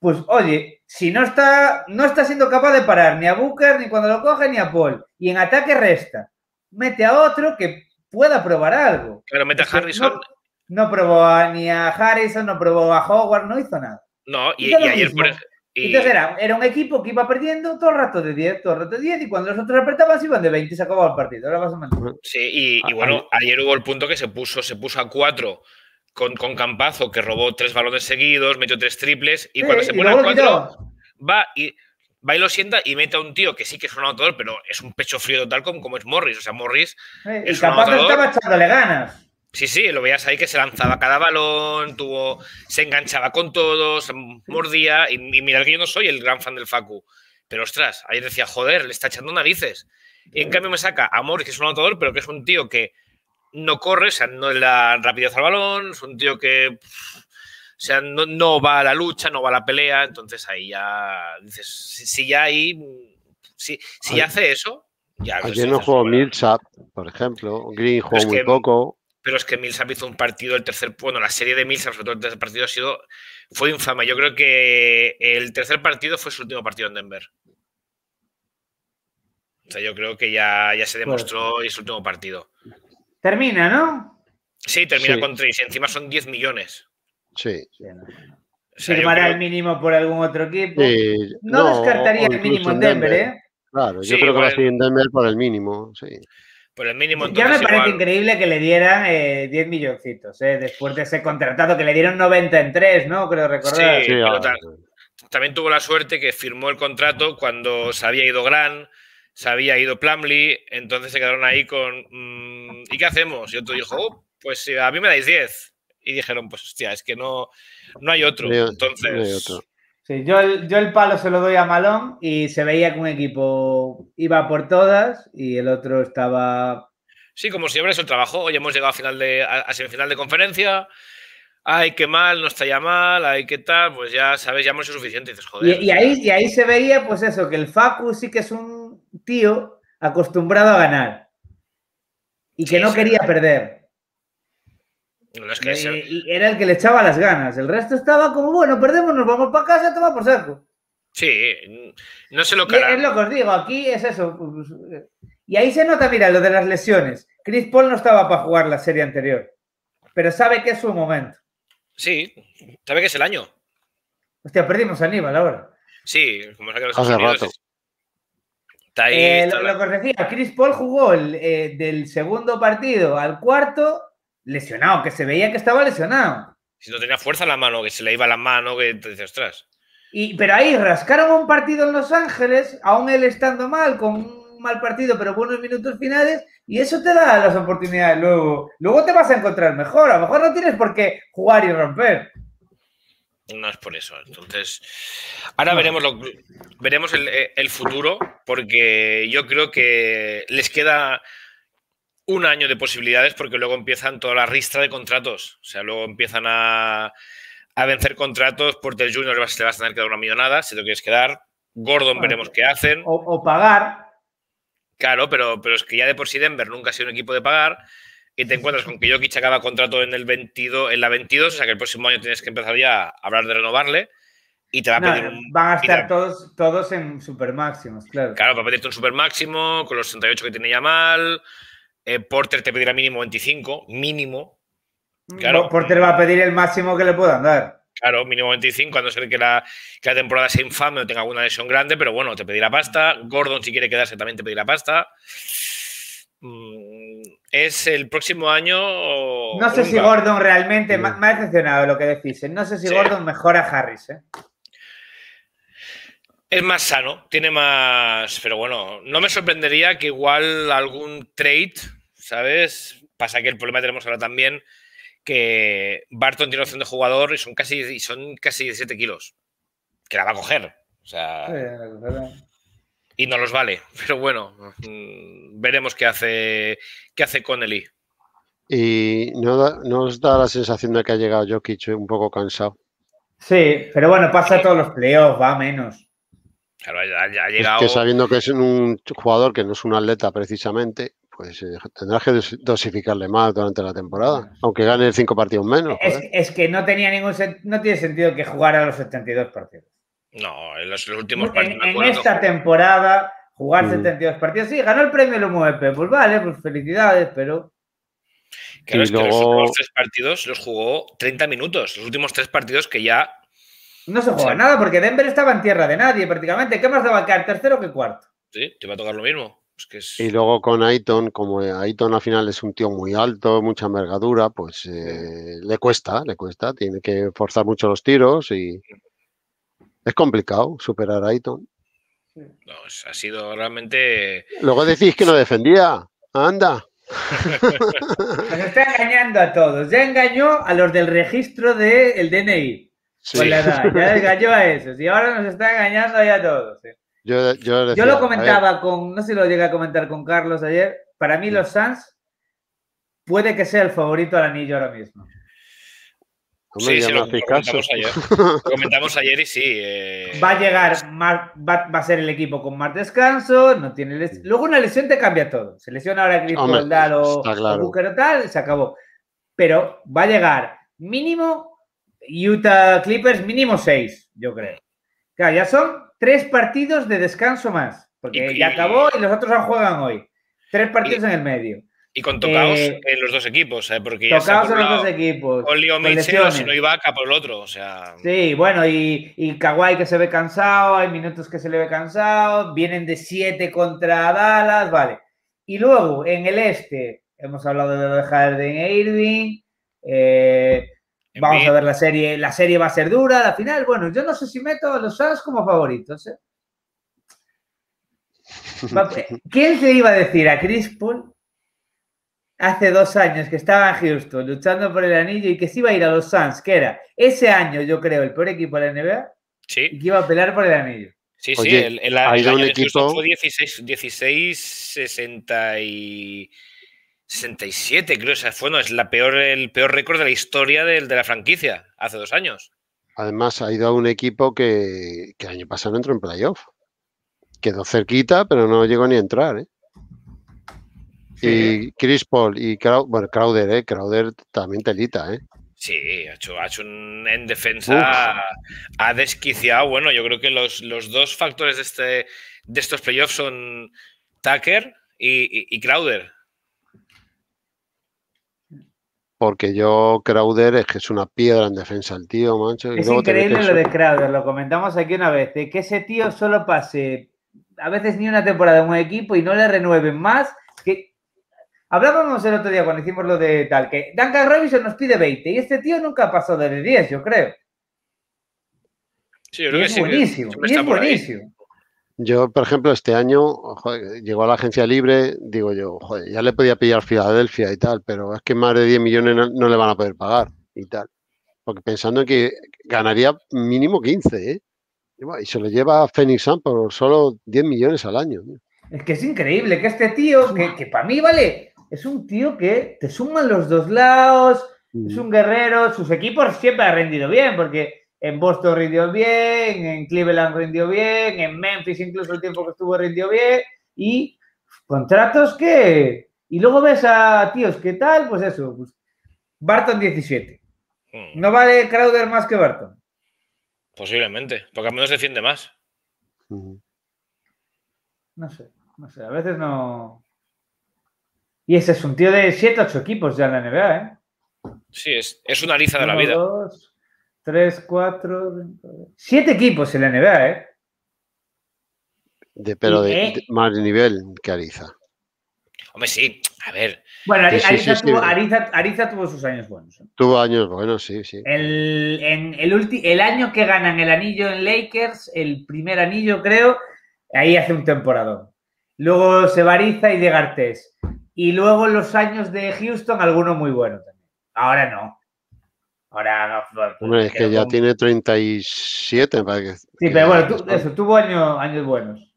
Pues oye, si no está, no está siendo capaz de parar ni a Booker, ni cuando lo coge, ni a Paul, y en ataque resta, mete a otro que pueda probar algo. Pero mete a Harrison. No, probó ni a Harrison, no probó a Howard, no hizo nada. No, y, ayer, por ejemplo entonces era, era, un equipo que iba perdiendo todo el rato de 10, todo el rato de 10, y cuando los otros apretaban se iban de 20 y se acababa el partido. Era más o menos. Sí, y, bueno, ayer hubo el punto que se puso, se puso a 4 con, con, Campazo, que robó tres balones seguidos, metió tres triples, y cuando se pone a 4, va y, va y lo sienta y mete a un tío que sí que es un anotador, pero es un pecho frío total como, como es Morris. O sea, Morris. es y Campazo estaba echándole ganas. Sí, sí, lo veías ahí que se lanzaba cada balón, tuvo, se enganchaba con todos, mordía. Y, mira que yo no soy el gran fan del Facu. Pero ostras, ahí decía, joder, le está echando narices. Y en cambio me saca a Morris, que es un anotador, pero que es un tío que no corre, o sea, no le da rapidez al balón, es un tío que. O sea, no, va a la lucha, no va a la pelea. Entonces ahí ya dices, si, ya ahí. Si, si hace eso, ya. Ayer no jugó Millsap, por ejemplo. Green jugó muy poco pero es que Millsap hizo un partido, el tercer, bueno, la serie de Millsap, sobre todo el tercer partido, ha sido, fue infame. Yo creo que el tercer partido fue su último partido en Denver. O sea, yo creo que ya, ya se demostró y es su último partido. Termina, ¿no? Sí, termina con tres. Y encima son 10 millones. Sí. Firmará el mínimo por algún otro equipo. no, descartaría el mínimo en Denver, ¿eh? Claro, yo creo que va a ser en Denver por el mínimo, sí por el mínimo. Ya me parece increíble que le dieran 10 eh, milloncitos, eh, después de ese contratado, que le dieron 90 en 3, ¿no? Creo recordar. Sí, pero también tuvo la suerte que firmó el contrato cuando se había ido Gran, se había ido Plumley, entonces se quedaron ahí con. Mm, ¿Y qué hacemos? Y otro dijo, oh, pues a mí me dais 10. Y dijeron, pues hostia, es que no, no hay otro. entonces. Sí, yo el, yo el palo se lo doy a Malón y se veía que un equipo iba por todas y el otro estaba. Sí, como siempre es el trabajo. Hoy hemos llegado a, final de, a, semifinal de conferencia. Ay, qué mal, no está ya mal, ay, qué tal, pues ya sabes, ya hemos hecho suficiente. Dices, joder, y, ahí, y ahí se veía, pues eso, que el Facu sí que es un tío acostumbrado a ganar y que no quería perder era el que le echaba las ganas. El resto estaba como, bueno, perdemos, nos vamos para casa, toma por saco. Sí, no se lo Es lo que os digo, aquí es eso. Pues, y ahí se nota, mira, lo de las lesiones. Chris Paul no estaba para jugar la serie anterior, pero sabe que es su momento. Sí, sabe que es el año. Hostia, perdimos a Aníbal ahora. Sí, como que los Hace rato. Eh, lo, que os decía, Chris Paul jugó eh, del segundo partido al cuarto lesionado, que se veía que estaba lesionado. Si no tenía fuerza en la mano, que se le iba la mano, que te dices, ostras. Y, pero ahí rascaron un partido en Los Ángeles, aún él estando mal, con un mal partido, pero buenos minutos finales, y eso te da las oportunidades luego. Luego te vas a encontrar mejor, a lo mejor no tienes por qué jugar y romper. No es por eso. Entonces, ahora veremos, lo, veremos el, futuro, porque yo creo que les queda un año de posibilidades, porque luego empiezan toda la ristra de contratos. O sea, luego empiezan a, vencer contratos. Porter Junior le vas a tener que dar una millonada, si te quieres quedar. Gordon veremos qué hacen. O, pagar. Claro, pero, pero es que ya de por sí Denver nunca ha sido un equipo de pagar y te encuentras con que Jokic acaba contrato en el 22, en la 22, o sea que el próximo año tienes que empezar ya a hablar de renovarle y te va a pedir un, Van a estar todos, todos en super máximos, claro. Claro, va a pedirte un super máximo con los 68 que tiene ya mal. Eh, Porter te pedirá mínimo 25, mínimo. Claro. Porter va a pedir el máximo que le puedan dar. Claro, mínimo 25, cuando se que la, que la temporada sea infame o tenga alguna lesión grande, pero bueno, te pedirá pasta. Gordon, si quiere quedarse, también te pedirá pasta. Mm, es el próximo año. No sé si Gordon realmente. Me, ha decepcionado lo que decís. ¿eh? No sé si Gordon mejora a Harris. ¿eh? Es más sano, tiene más. Pero bueno, no me sorprendería que igual algún trade, ¿sabes? Pasa que el problema tenemos ahora también que Barton tiene opción de jugador y son casi, son casi 17 kilos. Que la va a coger. O sea y no los vale. Pero bueno, mm, veremos qué hace, qué hace Connelly. Y no, os da la sensación de que ha llegado Jokic un poco cansado. Sí, pero bueno, pasa todos los playoffs, va menos. Claro, ha, llegado... Es que sabiendo que es un jugador que no es un atleta precisamente, pues eh, tendrás que dosificarle más durante la temporada, aunque gane cinco partidos menos. Es, que no tenía ningún no tiene sentido que jugara los 72 partidos. No, en los, últimos partidos. En, esta temporada, jugar 72 mm. partidos. Sí, ganó el premio lo mueve. Pues vale, pues felicidades, pero. Claro, es que los últimos tres partidos los jugó 30 minutos. Los últimos tres partidos que ya. No se juega nada porque Denver estaba en tierra de nadie prácticamente. ¿Qué más daba caer? ¿Tercero que cuarto? Sí, te va a tocar lo mismo. Y luego con Aiton, como Aiton al final es un tío muy alto, mucha envergadura, pues eh, le cuesta, le cuesta. Tiene que forzar mucho los tiros y. Es complicado superar a Aiton. No, ha sido realmente. Luego decís que no defendía. Anda. Nos está engañando a todos. Ya engañó a los del registro del DNI. Ya engañó a esos. Y ahora nos está engañando a todos. Yo, lo comentaba con. No sé si lo llegué a comentar con Carlos ayer. Para mí, los Suns puede que sea el favorito al anillo ahora mismo sí, sí, lo, comentamos ayer. comentamos ayer y sí. Eh, va a llegar, va, a ser el equipo con más descanso, no tiene Luego una lesión te cambia todo. Se lesiona ahora Chris Paul o, claro. o tal, se acabó. Pero va a llegar mínimo Utah Clippers, mínimo seis, yo creo. Claro, ya son tres partidos de descanso más. Porque ya acabó y los otros juegan hoy. Tres partidos en el medio. Y con tocaos eh, en los dos equipos, ¿eh? porque ya tocaos en los dos equipos. Con Leo Mitchell, si no Ibaka por el otro, o sea... Sí, bueno, y, y Kawhi que se ve cansado, hay minutos que se le ve cansado, vienen de 7 contra Dallas, vale. Y luego, en el este, hemos hablado de lo de Harden e Irving, eh, vamos a ver la serie, la serie va a ser dura, la final, bueno, yo no sé si meto a los Suns como favoritos, ¿eh? ¿Quién se iba a decir a Chris Paul hace dos años que estaba en Houston luchando por el anillo y que se iba a ir a los Suns, que era ese año, yo creo, el peor equipo de la NBA, sí. y que iba a pelear por el anillo. Sí, sí, el, el, año equipo... fue 16, 16 60 y 67, creo. O sea, fue, no, es la peor, el peor récord de la historia del, de la franquicia, hace dos años. Además, ha ido a un equipo que, que el año pasado no entró en playoff. Quedó cerquita, pero no llegó ni a entrar, ¿eh? Y Chris Paul y bueno, Crowder, ¿eh? Crowder también telita, ¿eh? Sí, ha hecho, ha hecho un, en defensa, ha desquiciado. Bueno, yo creo que los, dos factores de, este, de estos playoffs son Tucker y, Crowder. Porque yo, Crowder, es que es una piedra en defensa el tío, mancho. es increíble lo de Crowder, lo comentamos aquí una vez, que ese tío solo pase a veces ni una temporada en un equipo y no le renueven más, que Hablábamos el otro día cuando hicimos lo de tal, que Duncan Robinson nos pide 20 y este tío nunca pasó de 10, yo creo. Sí, yo creo y es buenísimo, y es buenísimo. Yo, por ejemplo, este año llegó a la agencia libre, digo yo, joder, ya le podía pillar Filadelfia y tal, pero es que más de 10 millones no, le van a poder pagar y tal. porque pensando que ganaría mínimo 15, ¿eh? Y se lo lleva a Phoenix Sun por solo 10 millones al año. Es que es increíble que este tío, que, para mí vale, es un tío que te suma los dos lados, es un guerrero, sus equipos siempre han rendido bien, porque en Boston rindió bien, en Cleveland rindió bien, en Memphis incluso el tiempo que estuvo rindió bien, y contratos que... Y luego ves a tíos, ¿qué tal? Pues eso, pues Barton 17. Hmm. ¿No vale Crowder más que Barton? Posiblemente, porque al menos defiende más. No sé, no sé, a veces no. Y ese es un tío de 7, 8 equipos ya en la NBA, ¿eh? Sí, es, es una liza de la vida. 2, 3, 4, 7 equipos en la NBA, ¿eh? De, pero de, más nivel que Ariza. Hombre, sí, a ver. Bueno, Ariza, tuvo, Ariza, tuvo, sus años buenos. ¿eh? Tuvo años buenos, sí, sí. El, en el, el año que ganan el anillo en Lakers, el primer anillo, creo, ahí hace un temporada. Luego se va Ariza y llega Artés. Y luego los años de Houston, alguno muy bueno también. Ahora no. Ahora Hombre, es que ya tiene 37, parece. Sí, pero bueno, eso, tuvo años buenos.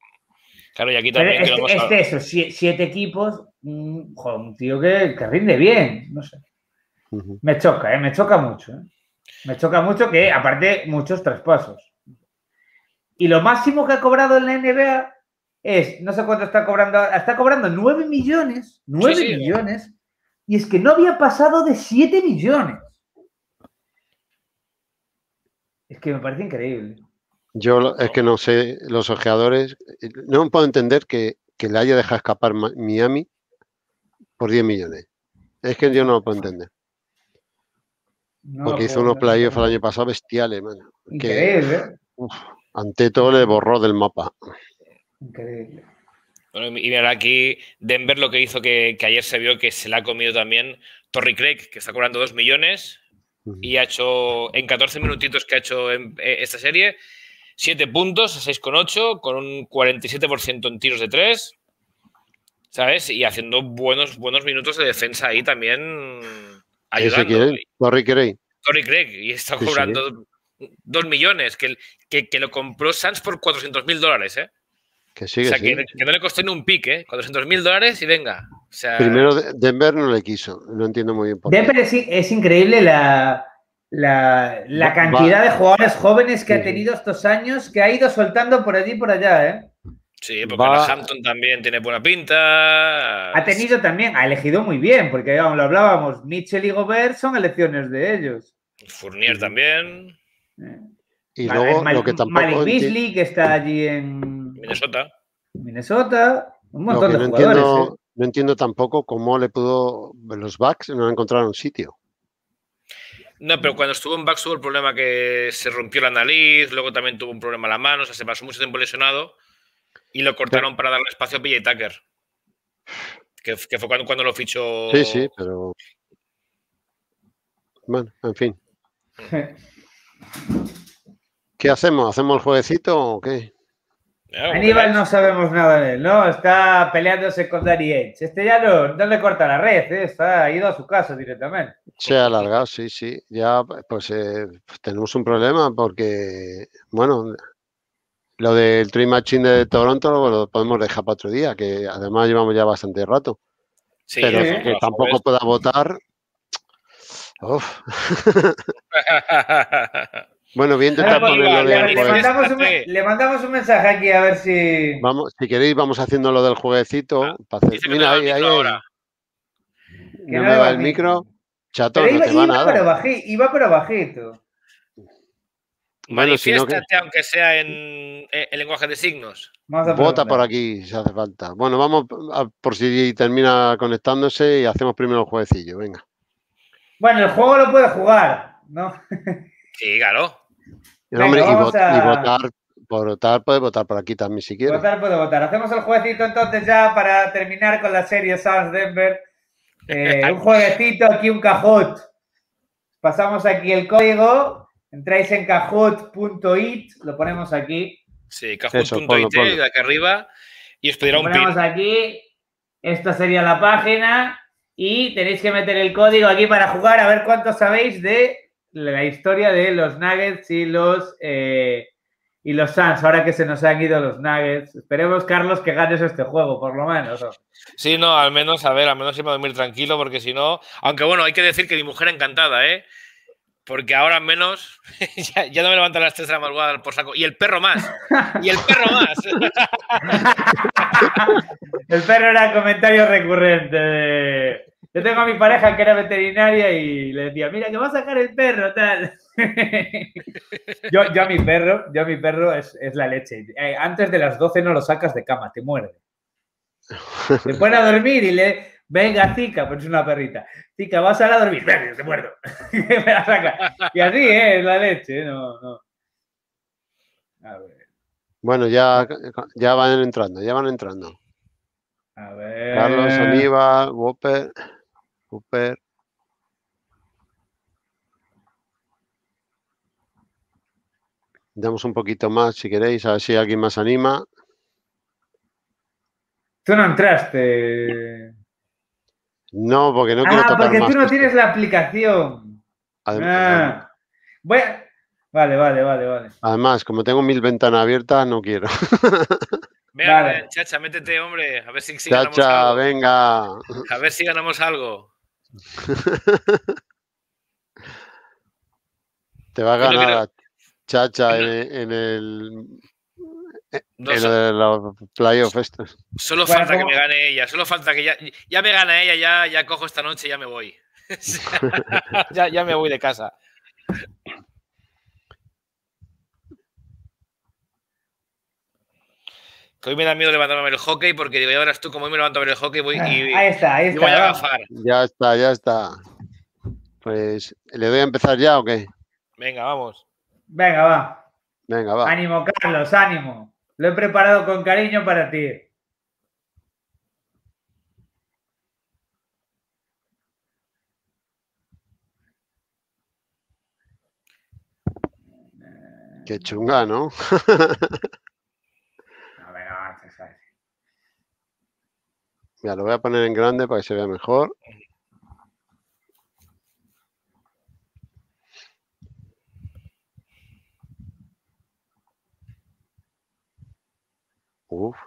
Claro, y aquí también. Pero este, eso, siete equipos, un, un tío que, rinde bien, no sé. Me choca, ¿eh? me choca mucho. ¿eh? Me choca mucho que, aparte, muchos traspasos. Y lo máximo que ha cobrado en la NBA es, no sé cuánto está cobrando, está cobrando 9 millones, 9 millones, y es que no había pasado de 7 millones. Es que me parece increíble. Yo es que no sé, los ojeadores, no puedo entender que, le haya dejado escapar Miami por 10 millones. Es que yo no lo puedo entender. Porque hizo unos playoffs el año pasado bestiales, mano. Increíble. ante todo le borró del mapa. Increíble. Bueno, y mira aquí Denver lo que hizo que, ayer se vio que se le ha comido también Torrey Craig, que está cobrando 2 millones y ha hecho en 14 minutitos que ha hecho en, eh, esta serie, 7 puntos, 6,8, con un 47% en tiros de 3, ¿sabes? Y haciendo buenos, buenos minutos de defensa ahí también ayudando. Torrey Craig. Torrey Craig, y está cobrando 2 millones, que, que, lo compró Sanz por 400 mil dólares, ¿eh? Que sigue, o sea, que, no le costó ni un pique, ¿eh? 400 mil dólares y venga. Primero, Denver no le quiso, no entiendo muy bien por Denver Es, es, increíble la, la, cantidad de jugadores jóvenes que ha tenido estos años, que ha ido soltando por allí y por allá, ¿eh? Sí, porque Hampton también tiene buena pinta. Ha tenido también, ha elegido muy bien, porque lo hablábamos, Mitchell y Gobert son elecciones de ellos. Fournier también. Y luego lo que tampoco Malik Beasley, que está allí en Minnesota. Minnesota. Un montón de no jugadores. Entiendo, ¿eh? No entiendo tampoco cómo le pudo. Los Bucks no encontraron sitio. No, pero cuando estuvo en Bucks tuvo el problema que se rompió la nariz, luego también tuvo un problema en la mano, o sea, se pasó mucho tiempo lesionado y lo cortaron para darle espacio a PJ Tucker. Que, fue cuando, cuando lo fichó. Sí, sí, pero. Bueno, en fin. ¿Qué hacemos? ¿Hacemos el jueguecito o qué? Aníbal no sabemos nada de él, ¿no? Está peleándose con Danny Edge. Este ya no, no le corta la red, ¿eh? está ido a su casa directamente. Se ha alargado, sí, sí. Ya, pues eh, tenemos un problema porque, bueno, lo del Tree Machine de Toronto lo, podemos dejar para otro día, que además llevamos ya bastante rato. Sí, pero que tampoco pueda votar. Uf. Bueno, bien intentar ponerlo le, le, mandamos un, le, mandamos un, mensaje aquí a ver si. Vamos, si queréis, vamos haciendo lo del jueguecito. Ah, para hacer... Mira, ahí, ahí. Ahora. No, me va el micro. Chato, no te va nada. Pero bajito, iba pero bajito. Bueno, si no que... aunque sea en, en, lenguaje de signos. Vota por aquí si hace falta. Bueno, vamos a, por si termina conectándose y hacemos primero el jueguecillo. Venga. Bueno, el juego lo puede jugar, ¿no? Sí, claro. Hombre, y, votar, por votar, puede votar por aquí también si quiere. Votar puede votar. Hacemos el jueguecito entonces ya para terminar con la serie Sans Denver. Eh, un jueguecito, aquí un cajot. Pasamos aquí el código. Entráis en cajot.it, lo ponemos aquí. Sí, cajot.it, de aquí arriba. Y os pedirá un pin. ponemos aquí. Esta sería la página. Y tenéis que meter el código aquí para jugar a ver cuánto sabéis de la historia de los Nuggets y los eh, y los Suns, ahora que se nos han ido los Nuggets. Esperemos, Carlos, que ganes este juego, por lo menos. Sí, no, al menos, a ver, al menos siempre dormir tranquilo, porque si no. Aunque bueno, hay que decir que mi mujer encantada, ¿eh? Porque ahora al menos ya, no me levanto a las 3 de la madrugada por saco. Y el perro más. Y el perro más. el perro era comentario recurrente de yo tengo a mi pareja que era veterinaria y le decía, mira, que va a sacar el perro, tal. yo, a mi perro, yo a mi perro es, la leche. Eh, antes de las 12 no lo sacas de cama, te muerde. Te pone a dormir y le, venga, Zika, pues es una perrita. Zika, vas a, a dormir, venga, te muerdo. Y así, ¿eh? es la leche, no, no. A ver. Bueno, ya, ya van entrando, ya van entrando. A ver. Carlos, Aníbal, Whopper. Super. Damos un poquito más si queréis, a ver si alguien más anima. Tú no entraste. No, porque no quiero ah, porque tú no tienes la aplicación. ah. Vale, vale, vale, vale. Además, como tengo mil ventanas abiertas, no quiero. Venga, chacha, métete, hombre. A ver si, si chacha, venga. A ver si ganamos algo. Te va a ganar Chacha en, el. En los playoffs estos. Solo falta que me gane ella, solo falta que ya, ya me gana ella, ya, ya cojo esta noche y ya me voy. ya, ya me voy de casa. Que hoy me da miedo levantarme a ver el hockey porque digo, ya verás tú, como hoy me levanto a ver el hockey voy, y, ahí está, ahí está, voy a agafar. Ya está, ya está. Pues, ¿le doy a empezar ya o qué? Venga, vamos. Venga, va. Venga, va. Ánimo, Carlos, ánimo. Lo he preparado con cariño para ti. Qué chunga, ¿no? Mira, lo voy a poner en grande para que se vea mejor. Uf.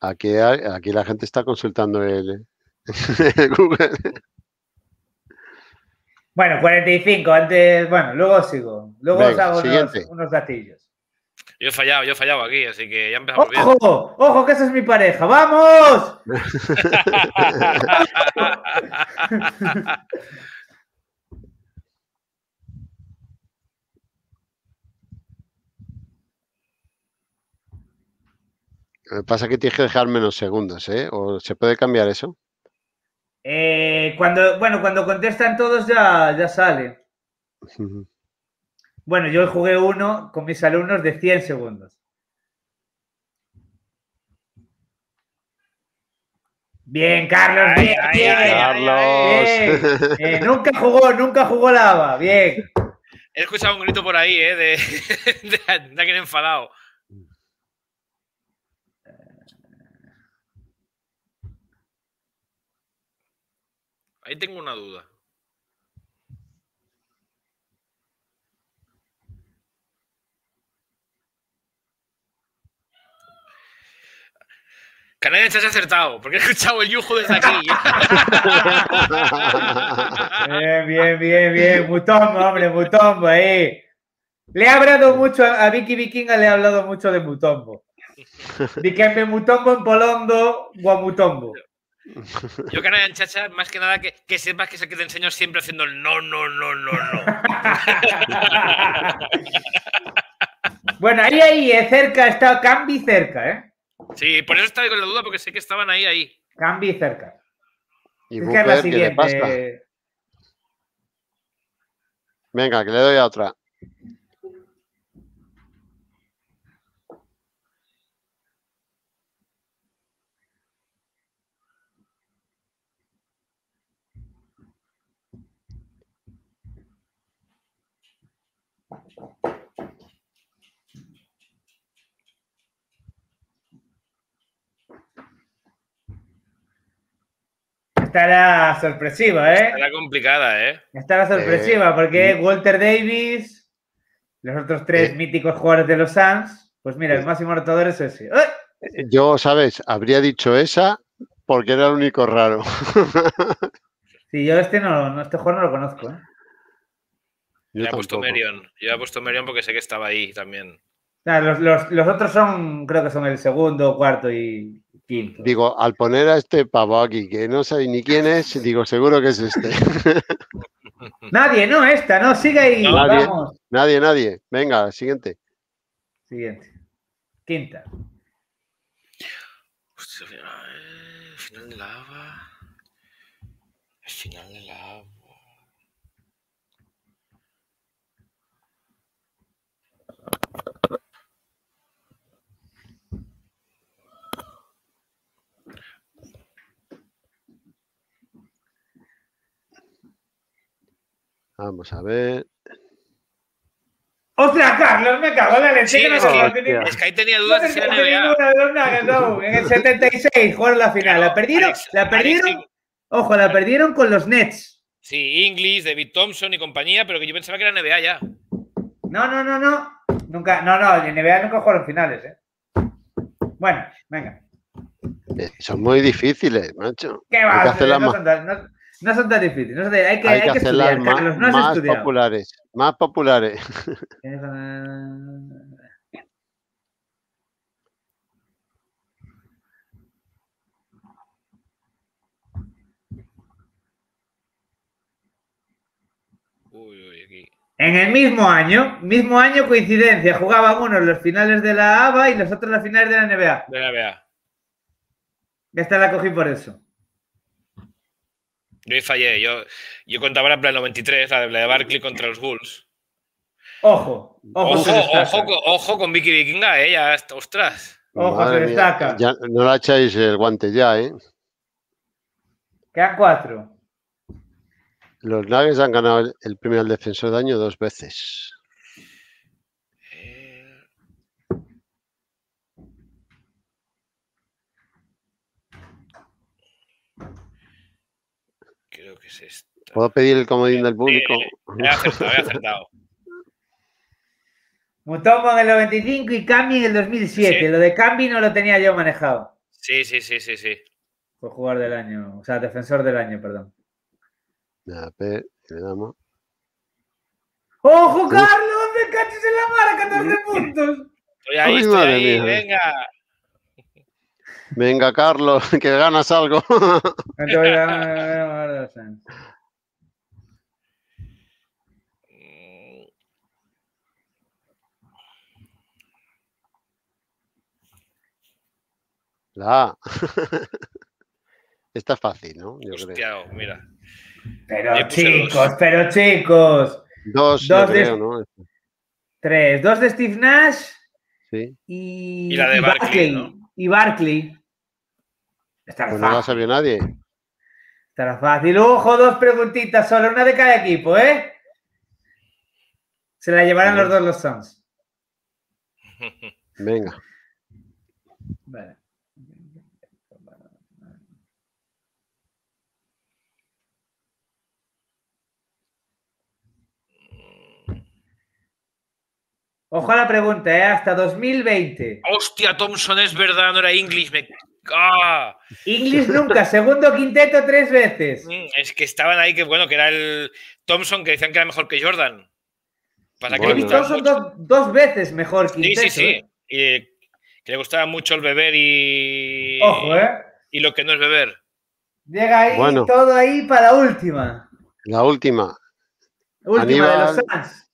Aquí, aquí la gente está consultando el, Google. Bueno, 45, antes, bueno, luego sigo. Luego os hago unos, unos gatillos. Yo he fallado, yo he fallado aquí, así que ya empezamos bien. ¡Ojo! ¡Ojo, que esa es mi pareja! ¡Vamos! Lo que pasa es que tienes que dejar menos segundos, ¿eh? ¿O se puede cambiar eso? Eh, cuando, bueno, cuando contestan todos ya, ya sale. Bueno, yo jugué uno con mis alumnos de 100 segundos. Bien, Carlos, bien, bien. Carlos. nunca jugó, nunca jugó lava, bien. He escuchado un grito por ahí, ¿eh? De, de, de alguien enfadado. Ahí tengo una duda. Canadian ha acertado, porque he escuchado el yujo desde aquí. bien, bien, bien, bien. Mutombo, hombre, Mutombo, eh. Le he hablado mucho, a Vicky Vikinga le he hablado mucho de Mutombo. Dikembe Mutombo en Polondo, Guamutombo. Yo, Canadian Chacha, más que nada que, que, sepas que es el que te enseño siempre haciendo el no, no, no, no, no. bueno, ahí, ahí, eh, cerca, está Cambi cerca, ¿eh? Sí, por eso estaba con la duda, porque sé que estaban ahí, ahí. Cambi cerca. ¿Y es que es la siguiente. Venga, que le doy a otra. Estará sorpresiva, ¿eh? Estará complicada, ¿eh? Estará sorpresiva, porque Walter Davis, los otros tres míticos jugadores de los Suns, pues mira, el máximo anotador es ese. Yo, ¿sabes? Habría dicho esa porque era el único raro. sí, yo este no, este jugador no lo conozco, ¿eh? Yo, he puesto Merion. Yo he puesto Merion porque sé que estaba ahí también. los, los, otros son, creo que son el segundo, cuarto y quinto. Digo, al poner a este pavo aquí, que no sabe ni quién es, digo, seguro que es este. nadie, no, esta, no, sigue ahí. nadie, nadie, nadie. Venga, siguiente. Siguiente. Quinta. final de la ABA. El final Vamos a ver. ¡Ostras, Carlos! Me cago en la leche. Sí, es, que, es, que, ahí tenía dudas no de si NBA. No, en el 76 jugaron la final. La perdieron, la perdieron. Ojo, la perdieron con los Nets. Sí, Inglis, David Thompson y compañía, pero que yo pensaba que era NBA ya. No, no, no, no. Nunca, no, no, en NBA nunca jugaron finales, ¿eh? Bueno, venga. Eh, son muy difíciles, macho. ¿Qué va? No, son tan, no, no, son tan, difíciles. No hay que, hay que, hay que estudiar, más, Carlos, no más populares. Más populares. Uy, uy, aquí. En el mismo año, mismo año coincidencia, jugaban unos los finales de la ABA y los otros las finales de la NBA. De la NBA. Esta la cogí por eso. Yo fallé, yo, yo contaba la plan 93, la de, la de Barkley contra los Bulls. Ojo, ojo, ojo, ojo, con Vicky Vikinga, eh, ya, ostras. Ojo, se destaca. ya, no la echáis el guante ya, eh. Quedan cuatro. Los Nuggets han ganado el premio al defensor de año dos veces. Creo que es esta. ¿Puedo pedir el comodín del público? he acertado, he acertado. Mutombo en el 95 y Cambi en el 2007. Lo de Cambi no lo tenía yo manejado. Sí, sí, sí, sí, sí. Fue jugador del año, o sea, defensor del año, perdón. A ver, le damos. ¡Ojo, Carlos! ¡Me cachis en la mara! ¡14 puntos! Estoy ahí, estoy ahí, venga. Venga, Carlos, que ganas algo. La Está fácil, ¿no? Yo Hostia, mira. Pero chicos, pero chicos. Dos, dos de... ¿no? Tres. Dos de Steve Nash. Sí. Y, y la de Barkley. ¿no? Y Barkley. Estará pues no la sabía nadie. Estará fácil. Ojo, dos preguntitas, solo una de cada equipo, ¿eh? Se la llevarán los dos los Suns. Venga. Vale. Ojo a la pregunta, ¿eh? Hasta 2020. Hostia, Thompson es verdad, no era English. Me... ¡Ah! English nunca, segundo quinteto tres veces. Mm, es que estaban ahí, que bueno, que era el Thompson que decían que era mejor que Jordan. Pasa que Thompson dos, veces mejor quinteto. Sí, sí, sí. ¿eh? Y que le gustaba mucho el beber y. Ojo, ¿eh? Y lo que no es beber. Llega ahí todo ahí para la última. La última. Última de los Suns.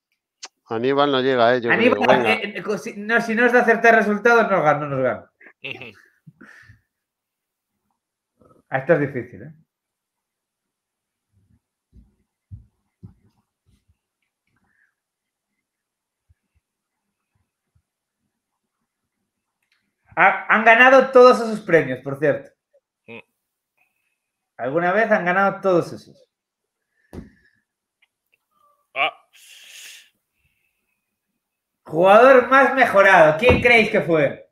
Aníbal no llega a ello. Aníbal, eh, eh, si, no, si no es de acertar resultados, no, no nos gana. Ah, esto es difícil, ¿eh? han ganado todos esos premios, por cierto. Mm. Alguna vez han ganado todos esos. Jugador más mejorado. ¿Quién creéis que fue?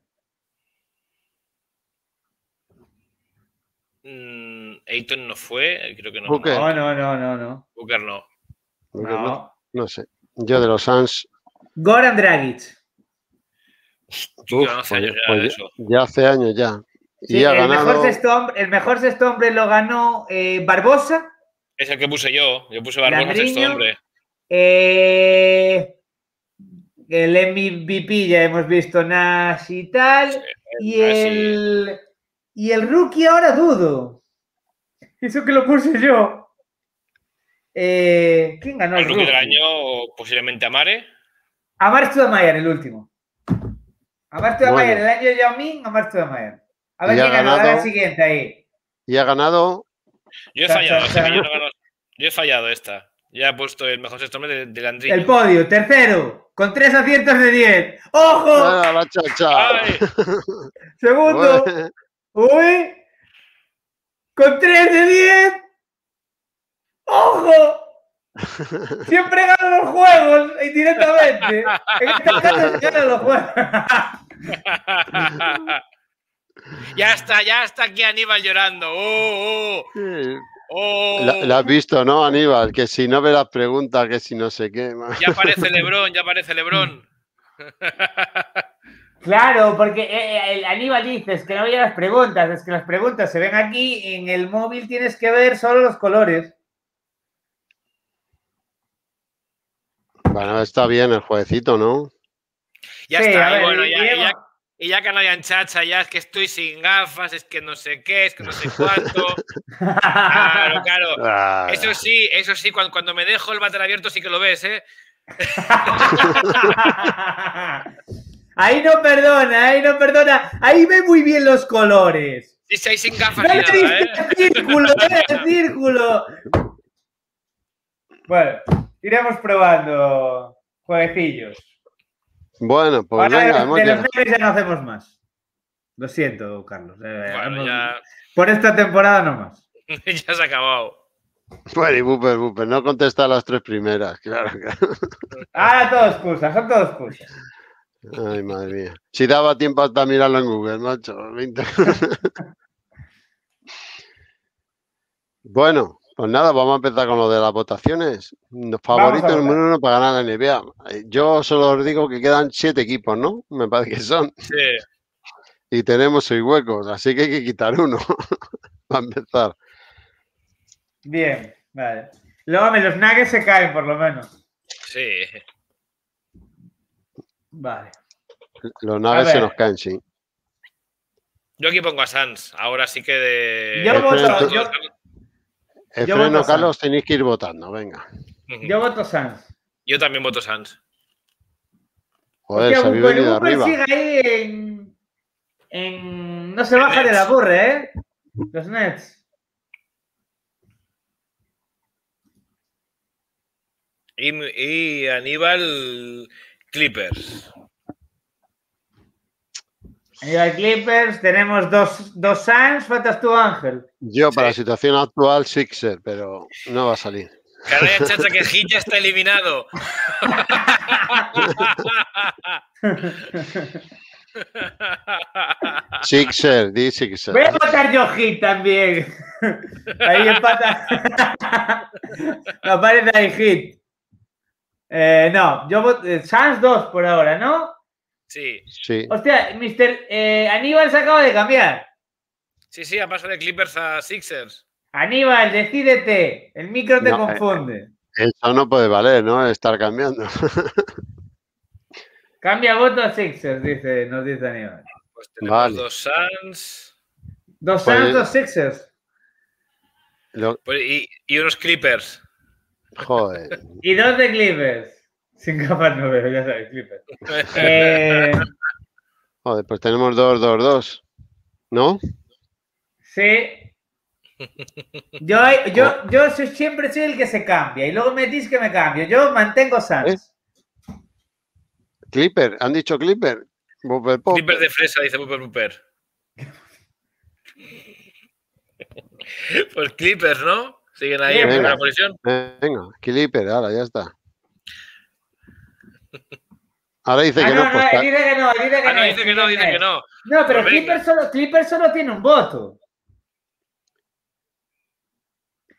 Mm, Ayton no fue, creo que no. Booker. No, no, no, no, no. Booker no. No, No. no sé. Yo de los Suns, Goran Dragic. Uf, hace pues- años ya pues ya- hace años ya. Y Sí, ha el, ganado. mejor sexto hombre, el mejor sexto hombre lo ganó eh, Barbosa. Es el que puse yo. Yo puse Barbosa sexto Landriño. hombre. eh, el MVP ya hemos visto Nash y tal. Y el, y el rookie ahora dudo. Eso que lo puse yo. Eh, ¿Quién ganó El el rookie del rookie? año, posiblemente Amare. Amar Studamayer, el último. Amar Studamayer, Bueno. el año de Yao Ming, Amar Studamayer. A ver quién ganó, a ver ganado- el siguiente ahí. Y ha ganado. Yo he fallado, no gano- yo he fallado esta. Ya he puesto el mejor sexto hombre de, de Landriño. El podio, tercero, con tres aciertos de 10. ¡Ojo! ¡Ah, la. Segundo, Bueno, uy, con tres de 10. ¡Ojo! Siempre gano los juegos indirectamente. En este caso los juegos. ya está, ya está aquí Aníbal llorando. ¡Oh, oh! sí. ¡Oh! La, la has visto, ¿no, Aníbal? Que si no ve las preguntas, que si no sé qué. Ya aparece Lebrón, ya aparece Lebrón. Claro, porque eh, eh, el Aníbal dices que no veía las preguntas, es que las preguntas se ven aquí, en el móvil tienes que ver solo los colores. Bueno, está bien el jueguecito, ¿no? Ya Sí, está, ver, bueno, ya, y ya que no hayan chacha, ya es que estoy sin gafas, es que no sé qué, es que no sé cuánto. Claro, claro. Ah, Eso sí, eso sí, cuando, cuando me dejo el váter abierto sí que lo ves, ¿eh? Ahí no perdona, ahí no perdona. Ahí ve muy bien los colores. Sí, sí, sin gafas No nada, diste ¿eh? el círculo, el círculo. Bueno, iremos probando jueguecillos. Bueno, pues Ahora venga, de los. Nuggets ya no hacemos más. Lo siento, Carlos. eh, Bueno, hemos- ya, Por esta temporada no más. ya se ha acabado. Bueno, y Buper, Buper, no contesta las tres primeras, claro. claro. Ahora todo excusas, son todo excusas. Ay, madre mía. Si daba tiempo hasta mirarlo en Google, macho. 20. bueno, pues nada, vamos a empezar con lo de las votaciones. Los favoritos número uno para ganar la NBA. Eh, Yo solo os digo que quedan siete equipos, ¿no? Me parece que son. Sí. Y tenemos seis huecos, así que hay que quitar uno para empezar. Bien, vale. Luego los nuggets se caen por lo menos. Sí. Vale. Los naves se nos caen, sí. Yo aquí pongo a Sans. Ahora sí que de. Yo voto- yo- El Yo freno, Carlos, tenéis que ir votando, venga. Yo voto Sans. Yo también voto Sans. Joder, Hostia, se habéis Booker- venido Booker arriba. sigue ahí en, en- No se baja de la burra, ¿eh? Los Nets. Y, y Aníbal Clippers. Los Clippers tenemos dos, dos Suns, faltas tú, Ángel. Yo, para la situación actual, Sixer, pero no va a salir. Canalla chacha que Hit ya está eliminado. Sixer, di Sixer. Voy a votar yo Hit también. Ahí empata. Me aparece ahí Hit. Eh, no, yo voto. eh, Suns 2 por ahora, ¿no? Sí, Sí. Hostia, Mr. eh, Aníbal se acaba de cambiar. sí, sí, ha pasado de Clippers a Sixers. Aníbal, decídete. El micro te No, eh, confunde. Eso no puede valer, ¿no? Estar cambiando. Cambia voto a Sixers, dice, nos dice Aníbal. Pues tenemos Vale. dos Suns Dos Pues- Suns, dos Sixers. Lo- pues, y, y unos Clippers. Joder. Y dos de Clippers. Sin gafas no veo, ya sabes, Clippers. Eh, Joder, pues tenemos dos, dos, dos. ¿No? sí. Yo, yo, yo soy- siempre soy el que se cambia y luego me dices que me cambio. Yo mantengo Suns. Clipper, han dicho Clipper. Booper. Clippers de fresa, dice Booper Booper. Pues Clippers, ¿no? Siguen ahí en primera posición. Venga, Clipper, ahora ya está. Ahora dice Ah, que no, no, pues dice que no, dice que Ah, no, no. dice que no, dice que no. No, pero Pues. Clippers solo, Clippers solo tiene un voto.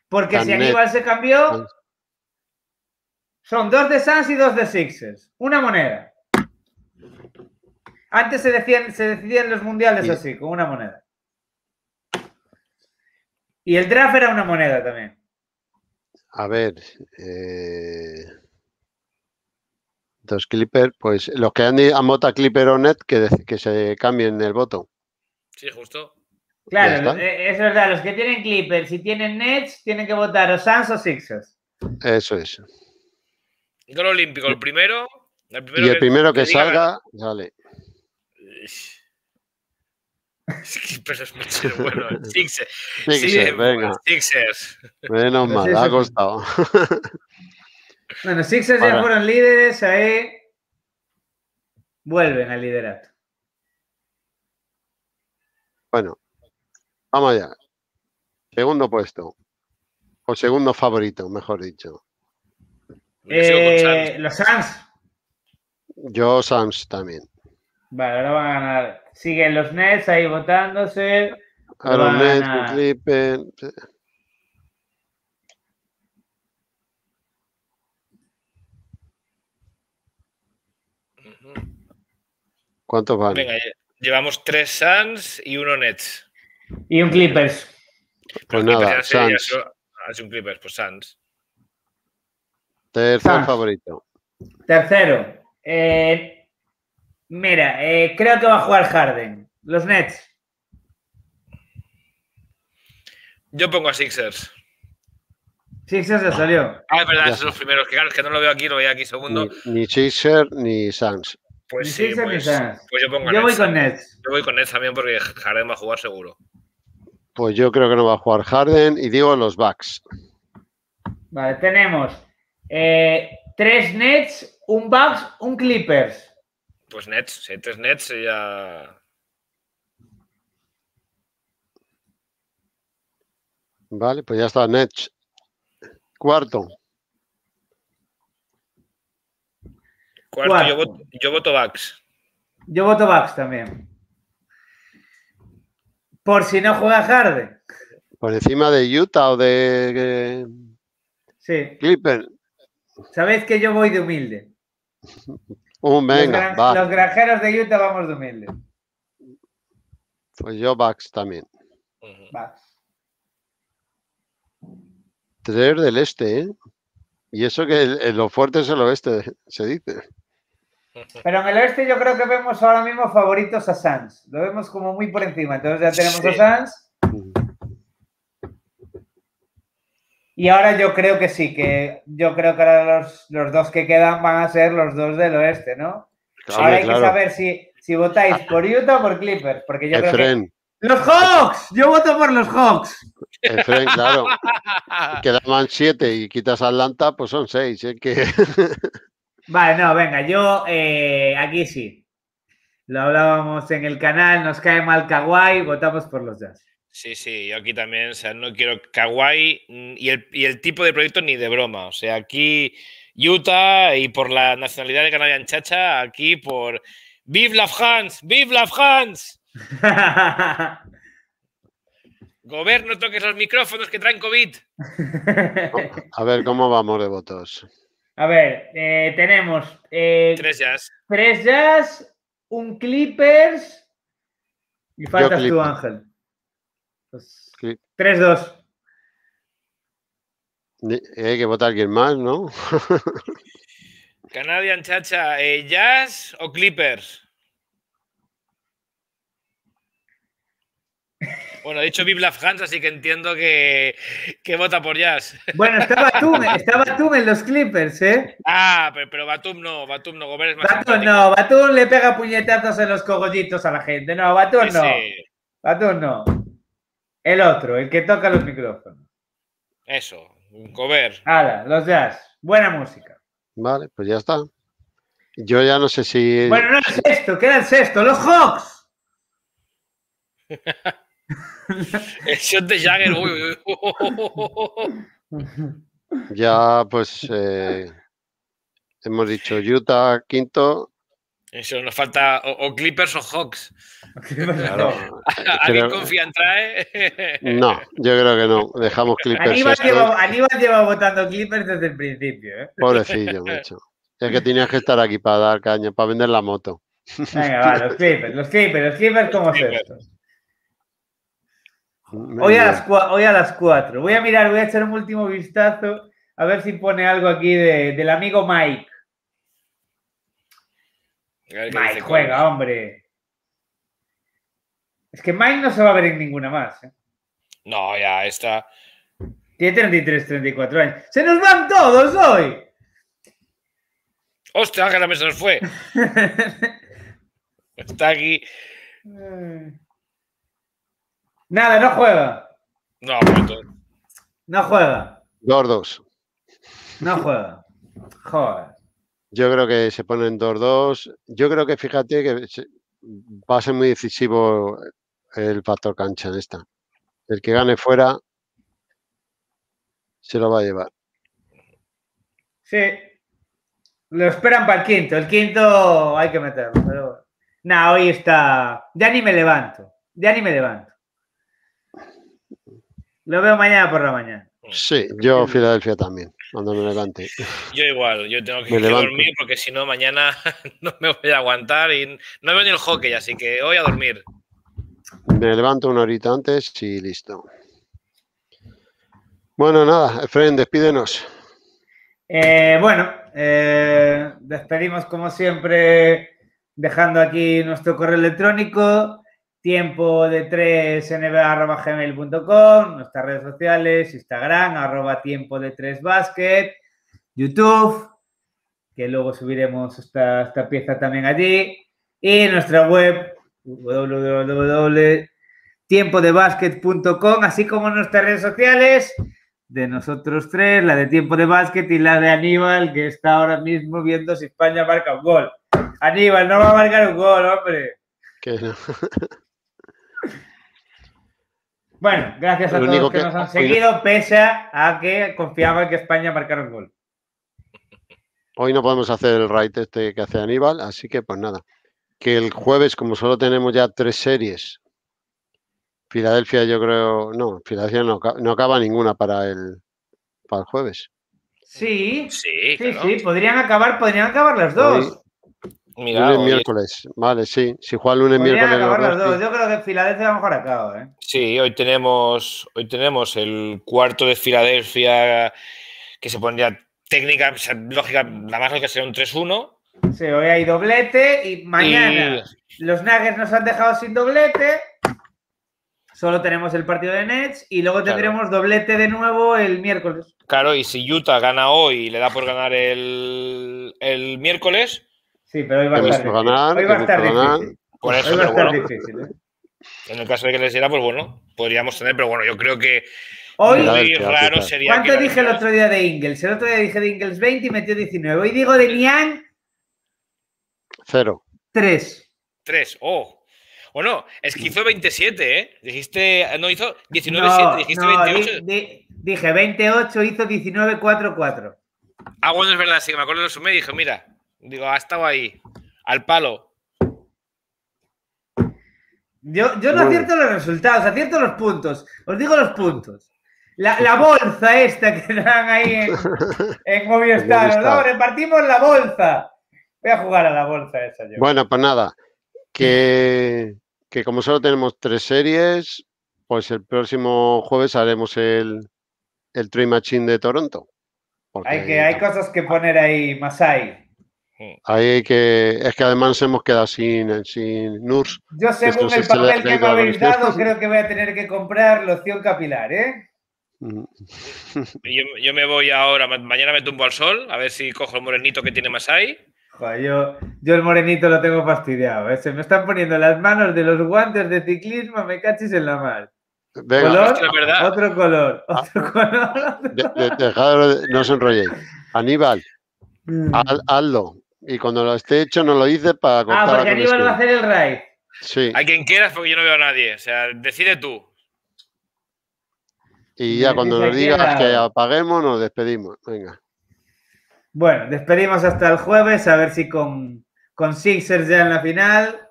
Porque si Aníbal se cambió, son dos de Suns y dos de Sixers. Una moneda. Antes se, decían, se decidían los mundiales así, con una moneda. Y el draft era una moneda también. A ver. Eh, dos Clipper, pues los que han a Mota Clipper o Net que, que se cambien el voto. Sí, justo. Claro, eh, es verdad, los que tienen Clippers y tienen Nets tienen que votar o Suns o Sixers. Eso es. Gol olímpico, el primero. El primero y el primero que, salga, sale. Pero es mucho bueno. Sixers. Sixers, venga. Sixers. Menos mal, ha costado. Bueno, Sixers ya fueron líderes, ahí vuelven al liderato. Bueno, vamos allá. Segundo puesto. O segundo favorito, mejor dicho. Eh, los Suns. Yo Suns también. Vale, ahora van a ganar. Siguen los Nets ahí votándose. A los Nets, Clippers. ¿Cuántos van? Venga, llevamos tres Suns y uno Nets. Y un Clippers. Pues nada, Suns. un Clippers, pues Suns. Tercer favorito. Tercero. Eh, mira, eh, creo que va a jugar Harden. Los Nets. Yo pongo a Sixers. Sixers ya salió. Ah, es verdad, son los primeros. Que claro, es que no lo veo aquí, lo veo aquí segundo. Ni, Sixers ni Suns. Pues sí, pues. Pues yo pongo Yo voy con Nets. Yo voy con Nets también porque Harden va a jugar seguro. Pues yo creo que no va a jugar Harden y digo los Bucks. Vale, tenemos eh, tres Nets, un Bucks, un Clippers. Pues Nets, si hay tres Nets ya... Vale, pues ya está Nets. Cuarto. Cuarto, Yo, voto, yo voto Bucks. Yo voto Bucks también. Por si no juega Harden. Por encima de Utah o de sí. Clippers. Sabéis que yo voy de humilde. Venga, los, granjeros de Utah vamos de humilde. Pues yo Bucks también. Bucks. Tres del este, ¿eh? Y eso que lo fuerte es el oeste, se dice. Pero en el oeste yo creo que vemos ahora mismo favoritos a Sans. Lo vemos como muy por encima. Entonces ya tenemos a Sans. Y ahora yo creo que sí, que yo creo que ahora los, dos que quedan van a ser los dos del oeste, ¿no? ahora hay que saber si, si votáis por Utah o por Clippers, porque yo creo que... ¡Los Hawks! Yo voto por los Hawks. Efren, claro. Quedaban siete y quitas Atlanta, pues son seis. ¿eh? Que... Vale, no, venga, yo eh, aquí sí. Lo hablábamos en el canal, nos cae mal Kawhi, votamos por los Jazz. Sí, sí, yo aquí también, o sea, no quiero Kawaii y el, y el tipo de proyecto ni de broma. O sea, aquí Utah y por la nacionalidad de Canadian Chacha, aquí por Vive la France, Vive la France. Gobierno, toques los micrófonos que traen COVID. A ver, ¿cómo vamos de votos? A ver, eh, tenemos... Eh, tres jazz. Tres jazz, un Clippers y faltas tú, Ángel. 3-2. Hay que votar alguien más, ¿no? Canadian Chacha, eh, ¿Jazz o Clippers? Bueno, he dicho Vive France, así que entiendo que, vota por Jazz. Bueno, está Batum, está Batum en los Clippers, ¿eh? Ah, pero, Batum no, Batum no, Gobert es más Batum no, Batum le pega puñetazos en los cogollitos a la gente. No, Batum no. Batum no. El otro, el que toca los micrófonos. Eso, Gobert. Hala, los jazz. Buena música. Vale, pues ya está. Yo ya no sé si. Bueno, no es esto, queda el sexto, los Hawks. el shot de Jagger, uy, Ya, pues eh, hemos dicho Utah quinto. Eso nos falta o, Clippers o Hawks. ¿Alguien confía en Trae? no, yo creo que no. Dejamos Clippers. Aníbal lleva, votando Clippers desde el principio. ¿eh? Pobrecillo, macho. Es que tenías que estar aquí para dar caña, para vender la moto. Venga, va, los Clippers, los Clippers, los Clippers, ¿cómo es esto? Hoy a, las, hoy a las 4. Voy a mirar, voy a echar un último vistazo a ver si pone algo aquí del amigo Mike. Mike juega, hombre. Es que Mike no se va a ver en ninguna más. ¿eh? No, ya está. Tiene 33, 34 años. ¡Se nos van todos hoy! ¡Hostia, que la mesa nos fue! está aquí. Nada, no juega. No, no juega. Gordos. No juega. Joder. Yo creo que se ponen 2-2. Yo creo que fíjate que va a ser muy decisivo el factor cancha en esta. El que gane fuera se lo va a llevar. Sí. Lo esperan para el quinto. El quinto hay que meterlo. Pero... No, hoy está. Ya ni me levanto. Ya ni me levanto. Lo veo mañana por la mañana. Sí, yo Filadelfia también cuando me levante. Yo igual, yo tengo que, dormir porque si no, mañana no me voy a aguantar y no veo ni el hockey, así que voy a dormir. Me levanto una horita antes y listo. Bueno, nada, Efren, despídenos. Eh, bueno, eh, despedimos como siempre dejando aquí nuestro correo electrónico tiempo de 3 nba.gmail.com, nuestras redes sociales, Instagram, arroba tiempo de 3 basket, YouTube, que luego subiremos esta, esta pieza también allí, y nuestra web www.tiempodebasket.com, así como nuestras redes sociales de nosotros tres, la de Tiempo de Básquet y la de Aníbal, que está ahora mismo viendo si España marca un gol. Aníbal, no va a marcar un gol, hombre. Que no. Bueno, gracias a todos los que, nos han seguido, pese a que confiaba que España marcara un gol. Hoy no podemos hacer el right este que hace Aníbal, así que pues nada. Que el jueves, como solo tenemos ya tres series, Filadelfia yo creo, no, Filadelfia no, no acaba ninguna para el, para el jueves. Sí, sí, sí, sí, podrían acabar, podrían acabar las dos lunes, miércoles. Vale, sí. Si juega lunes, miércoles. Yo creo que Filadelfia a lo mejor acaba. ¿eh? Sí, hoy tenemos, hoy tenemos el cuarto de Filadelfia que se pondría técnica, lógica, la más lógica sería un 3-1. Sí, hoy hay doblete y mañana los Nuggets nos han dejado sin doblete. Solo tenemos el partido de Nets y luego tendremos doblete de nuevo el miércoles. Claro, y si Utah gana hoy y le da por ganar el, el miércoles, Sí, pero hoy va a estar difícil. hoy va a estar difícil. Por eso, va a estar difícil. ¿eh? En el caso de que les diera, pues bueno, podríamos tener, pero bueno, yo creo que Hoy, raro sería. ¿Cuánto dije el otro día de Ingles? El otro día dije de Ingles 20 y metió 19. Hoy digo de Nian. Cero. 3. 3, oh. O no, es que hizo 27, ¿eh? Dijiste, no hizo 19-7, dijiste no, 28. dije 28, hizo 19-4-4. Ah, bueno, es verdad, sí que me acuerdo de lo sumé y dije, mira, Digo, ha estado ahí, al palo. Yo, yo no acierto los resultados, acierto los puntos. Os digo los puntos. La, bolsa esta que dan ahí en, en Movistar. No, repartimos la bolsa. Voy a jugar a la bolsa esa yo. Bueno, pues nada. Que, que como solo tenemos tres series, pues el próximo jueves haremos el, el Trade Machine de Toronto. Hay, que, hay cosas que poner ahí, Masai. Ahí hay que, es que además hemos quedado sin, sin NURS. Yo según el papel que me habéis dado, creo que voy a tener que comprar loción capilar, ¿eh? Yo, me voy ahora, mañana me tumbo al sol, a ver si cojo el morenito que tiene más ahí. yo, yo el morenito lo tengo fastidiado. ¿eh? Se me están poniendo las manos de los guantes de ciclismo, me cachis en la mar. Venga, otro color, ah. otro color. dejad, no os enrolléis. Aníbal, mm. hazlo. Y cuando lo esté hecho, no lo hice para. Ah, porque Aníbal va a hacer el raid. Sí. Hay quien quieras porque yo no veo a nadie. O sea, decide tú. Y ya cuando nos digas que apaguemos, nos despedimos. Venga. Bueno, despedimos hasta el jueves, a ver si con, con Sixers ya en la final.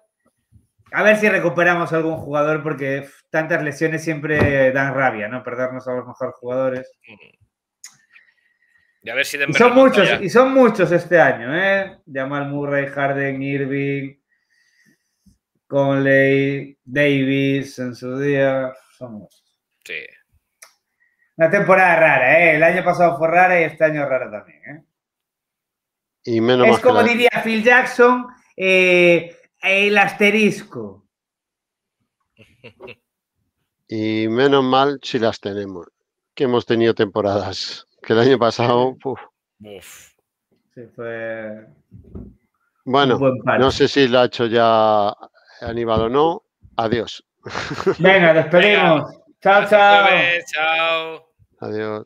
A ver si recuperamos algún jugador porque tantas lesiones siempre dan rabia, ¿no? Perdernos a los mejores jugadores. Y a ver si son muchos, y son muchos este año, ¿eh? Jamal Murray, Harden, Irving, Conley, Davis en su día. Son muchos. Sí. Una temporada rara, ¿eh? El año pasado fue rara y este año rara también, ¿eh? Y menos es como diría Phil Jackson, eh, el asterisco. Y menos mal si las tenemos, que hemos tenido temporadas, que el año pasado... Uf. Sí, fue... Bueno, no sé si lo ha hecho ya Aníbal o no. Adiós. Venga, despedimos. Chao, chao. Chao. Adiós.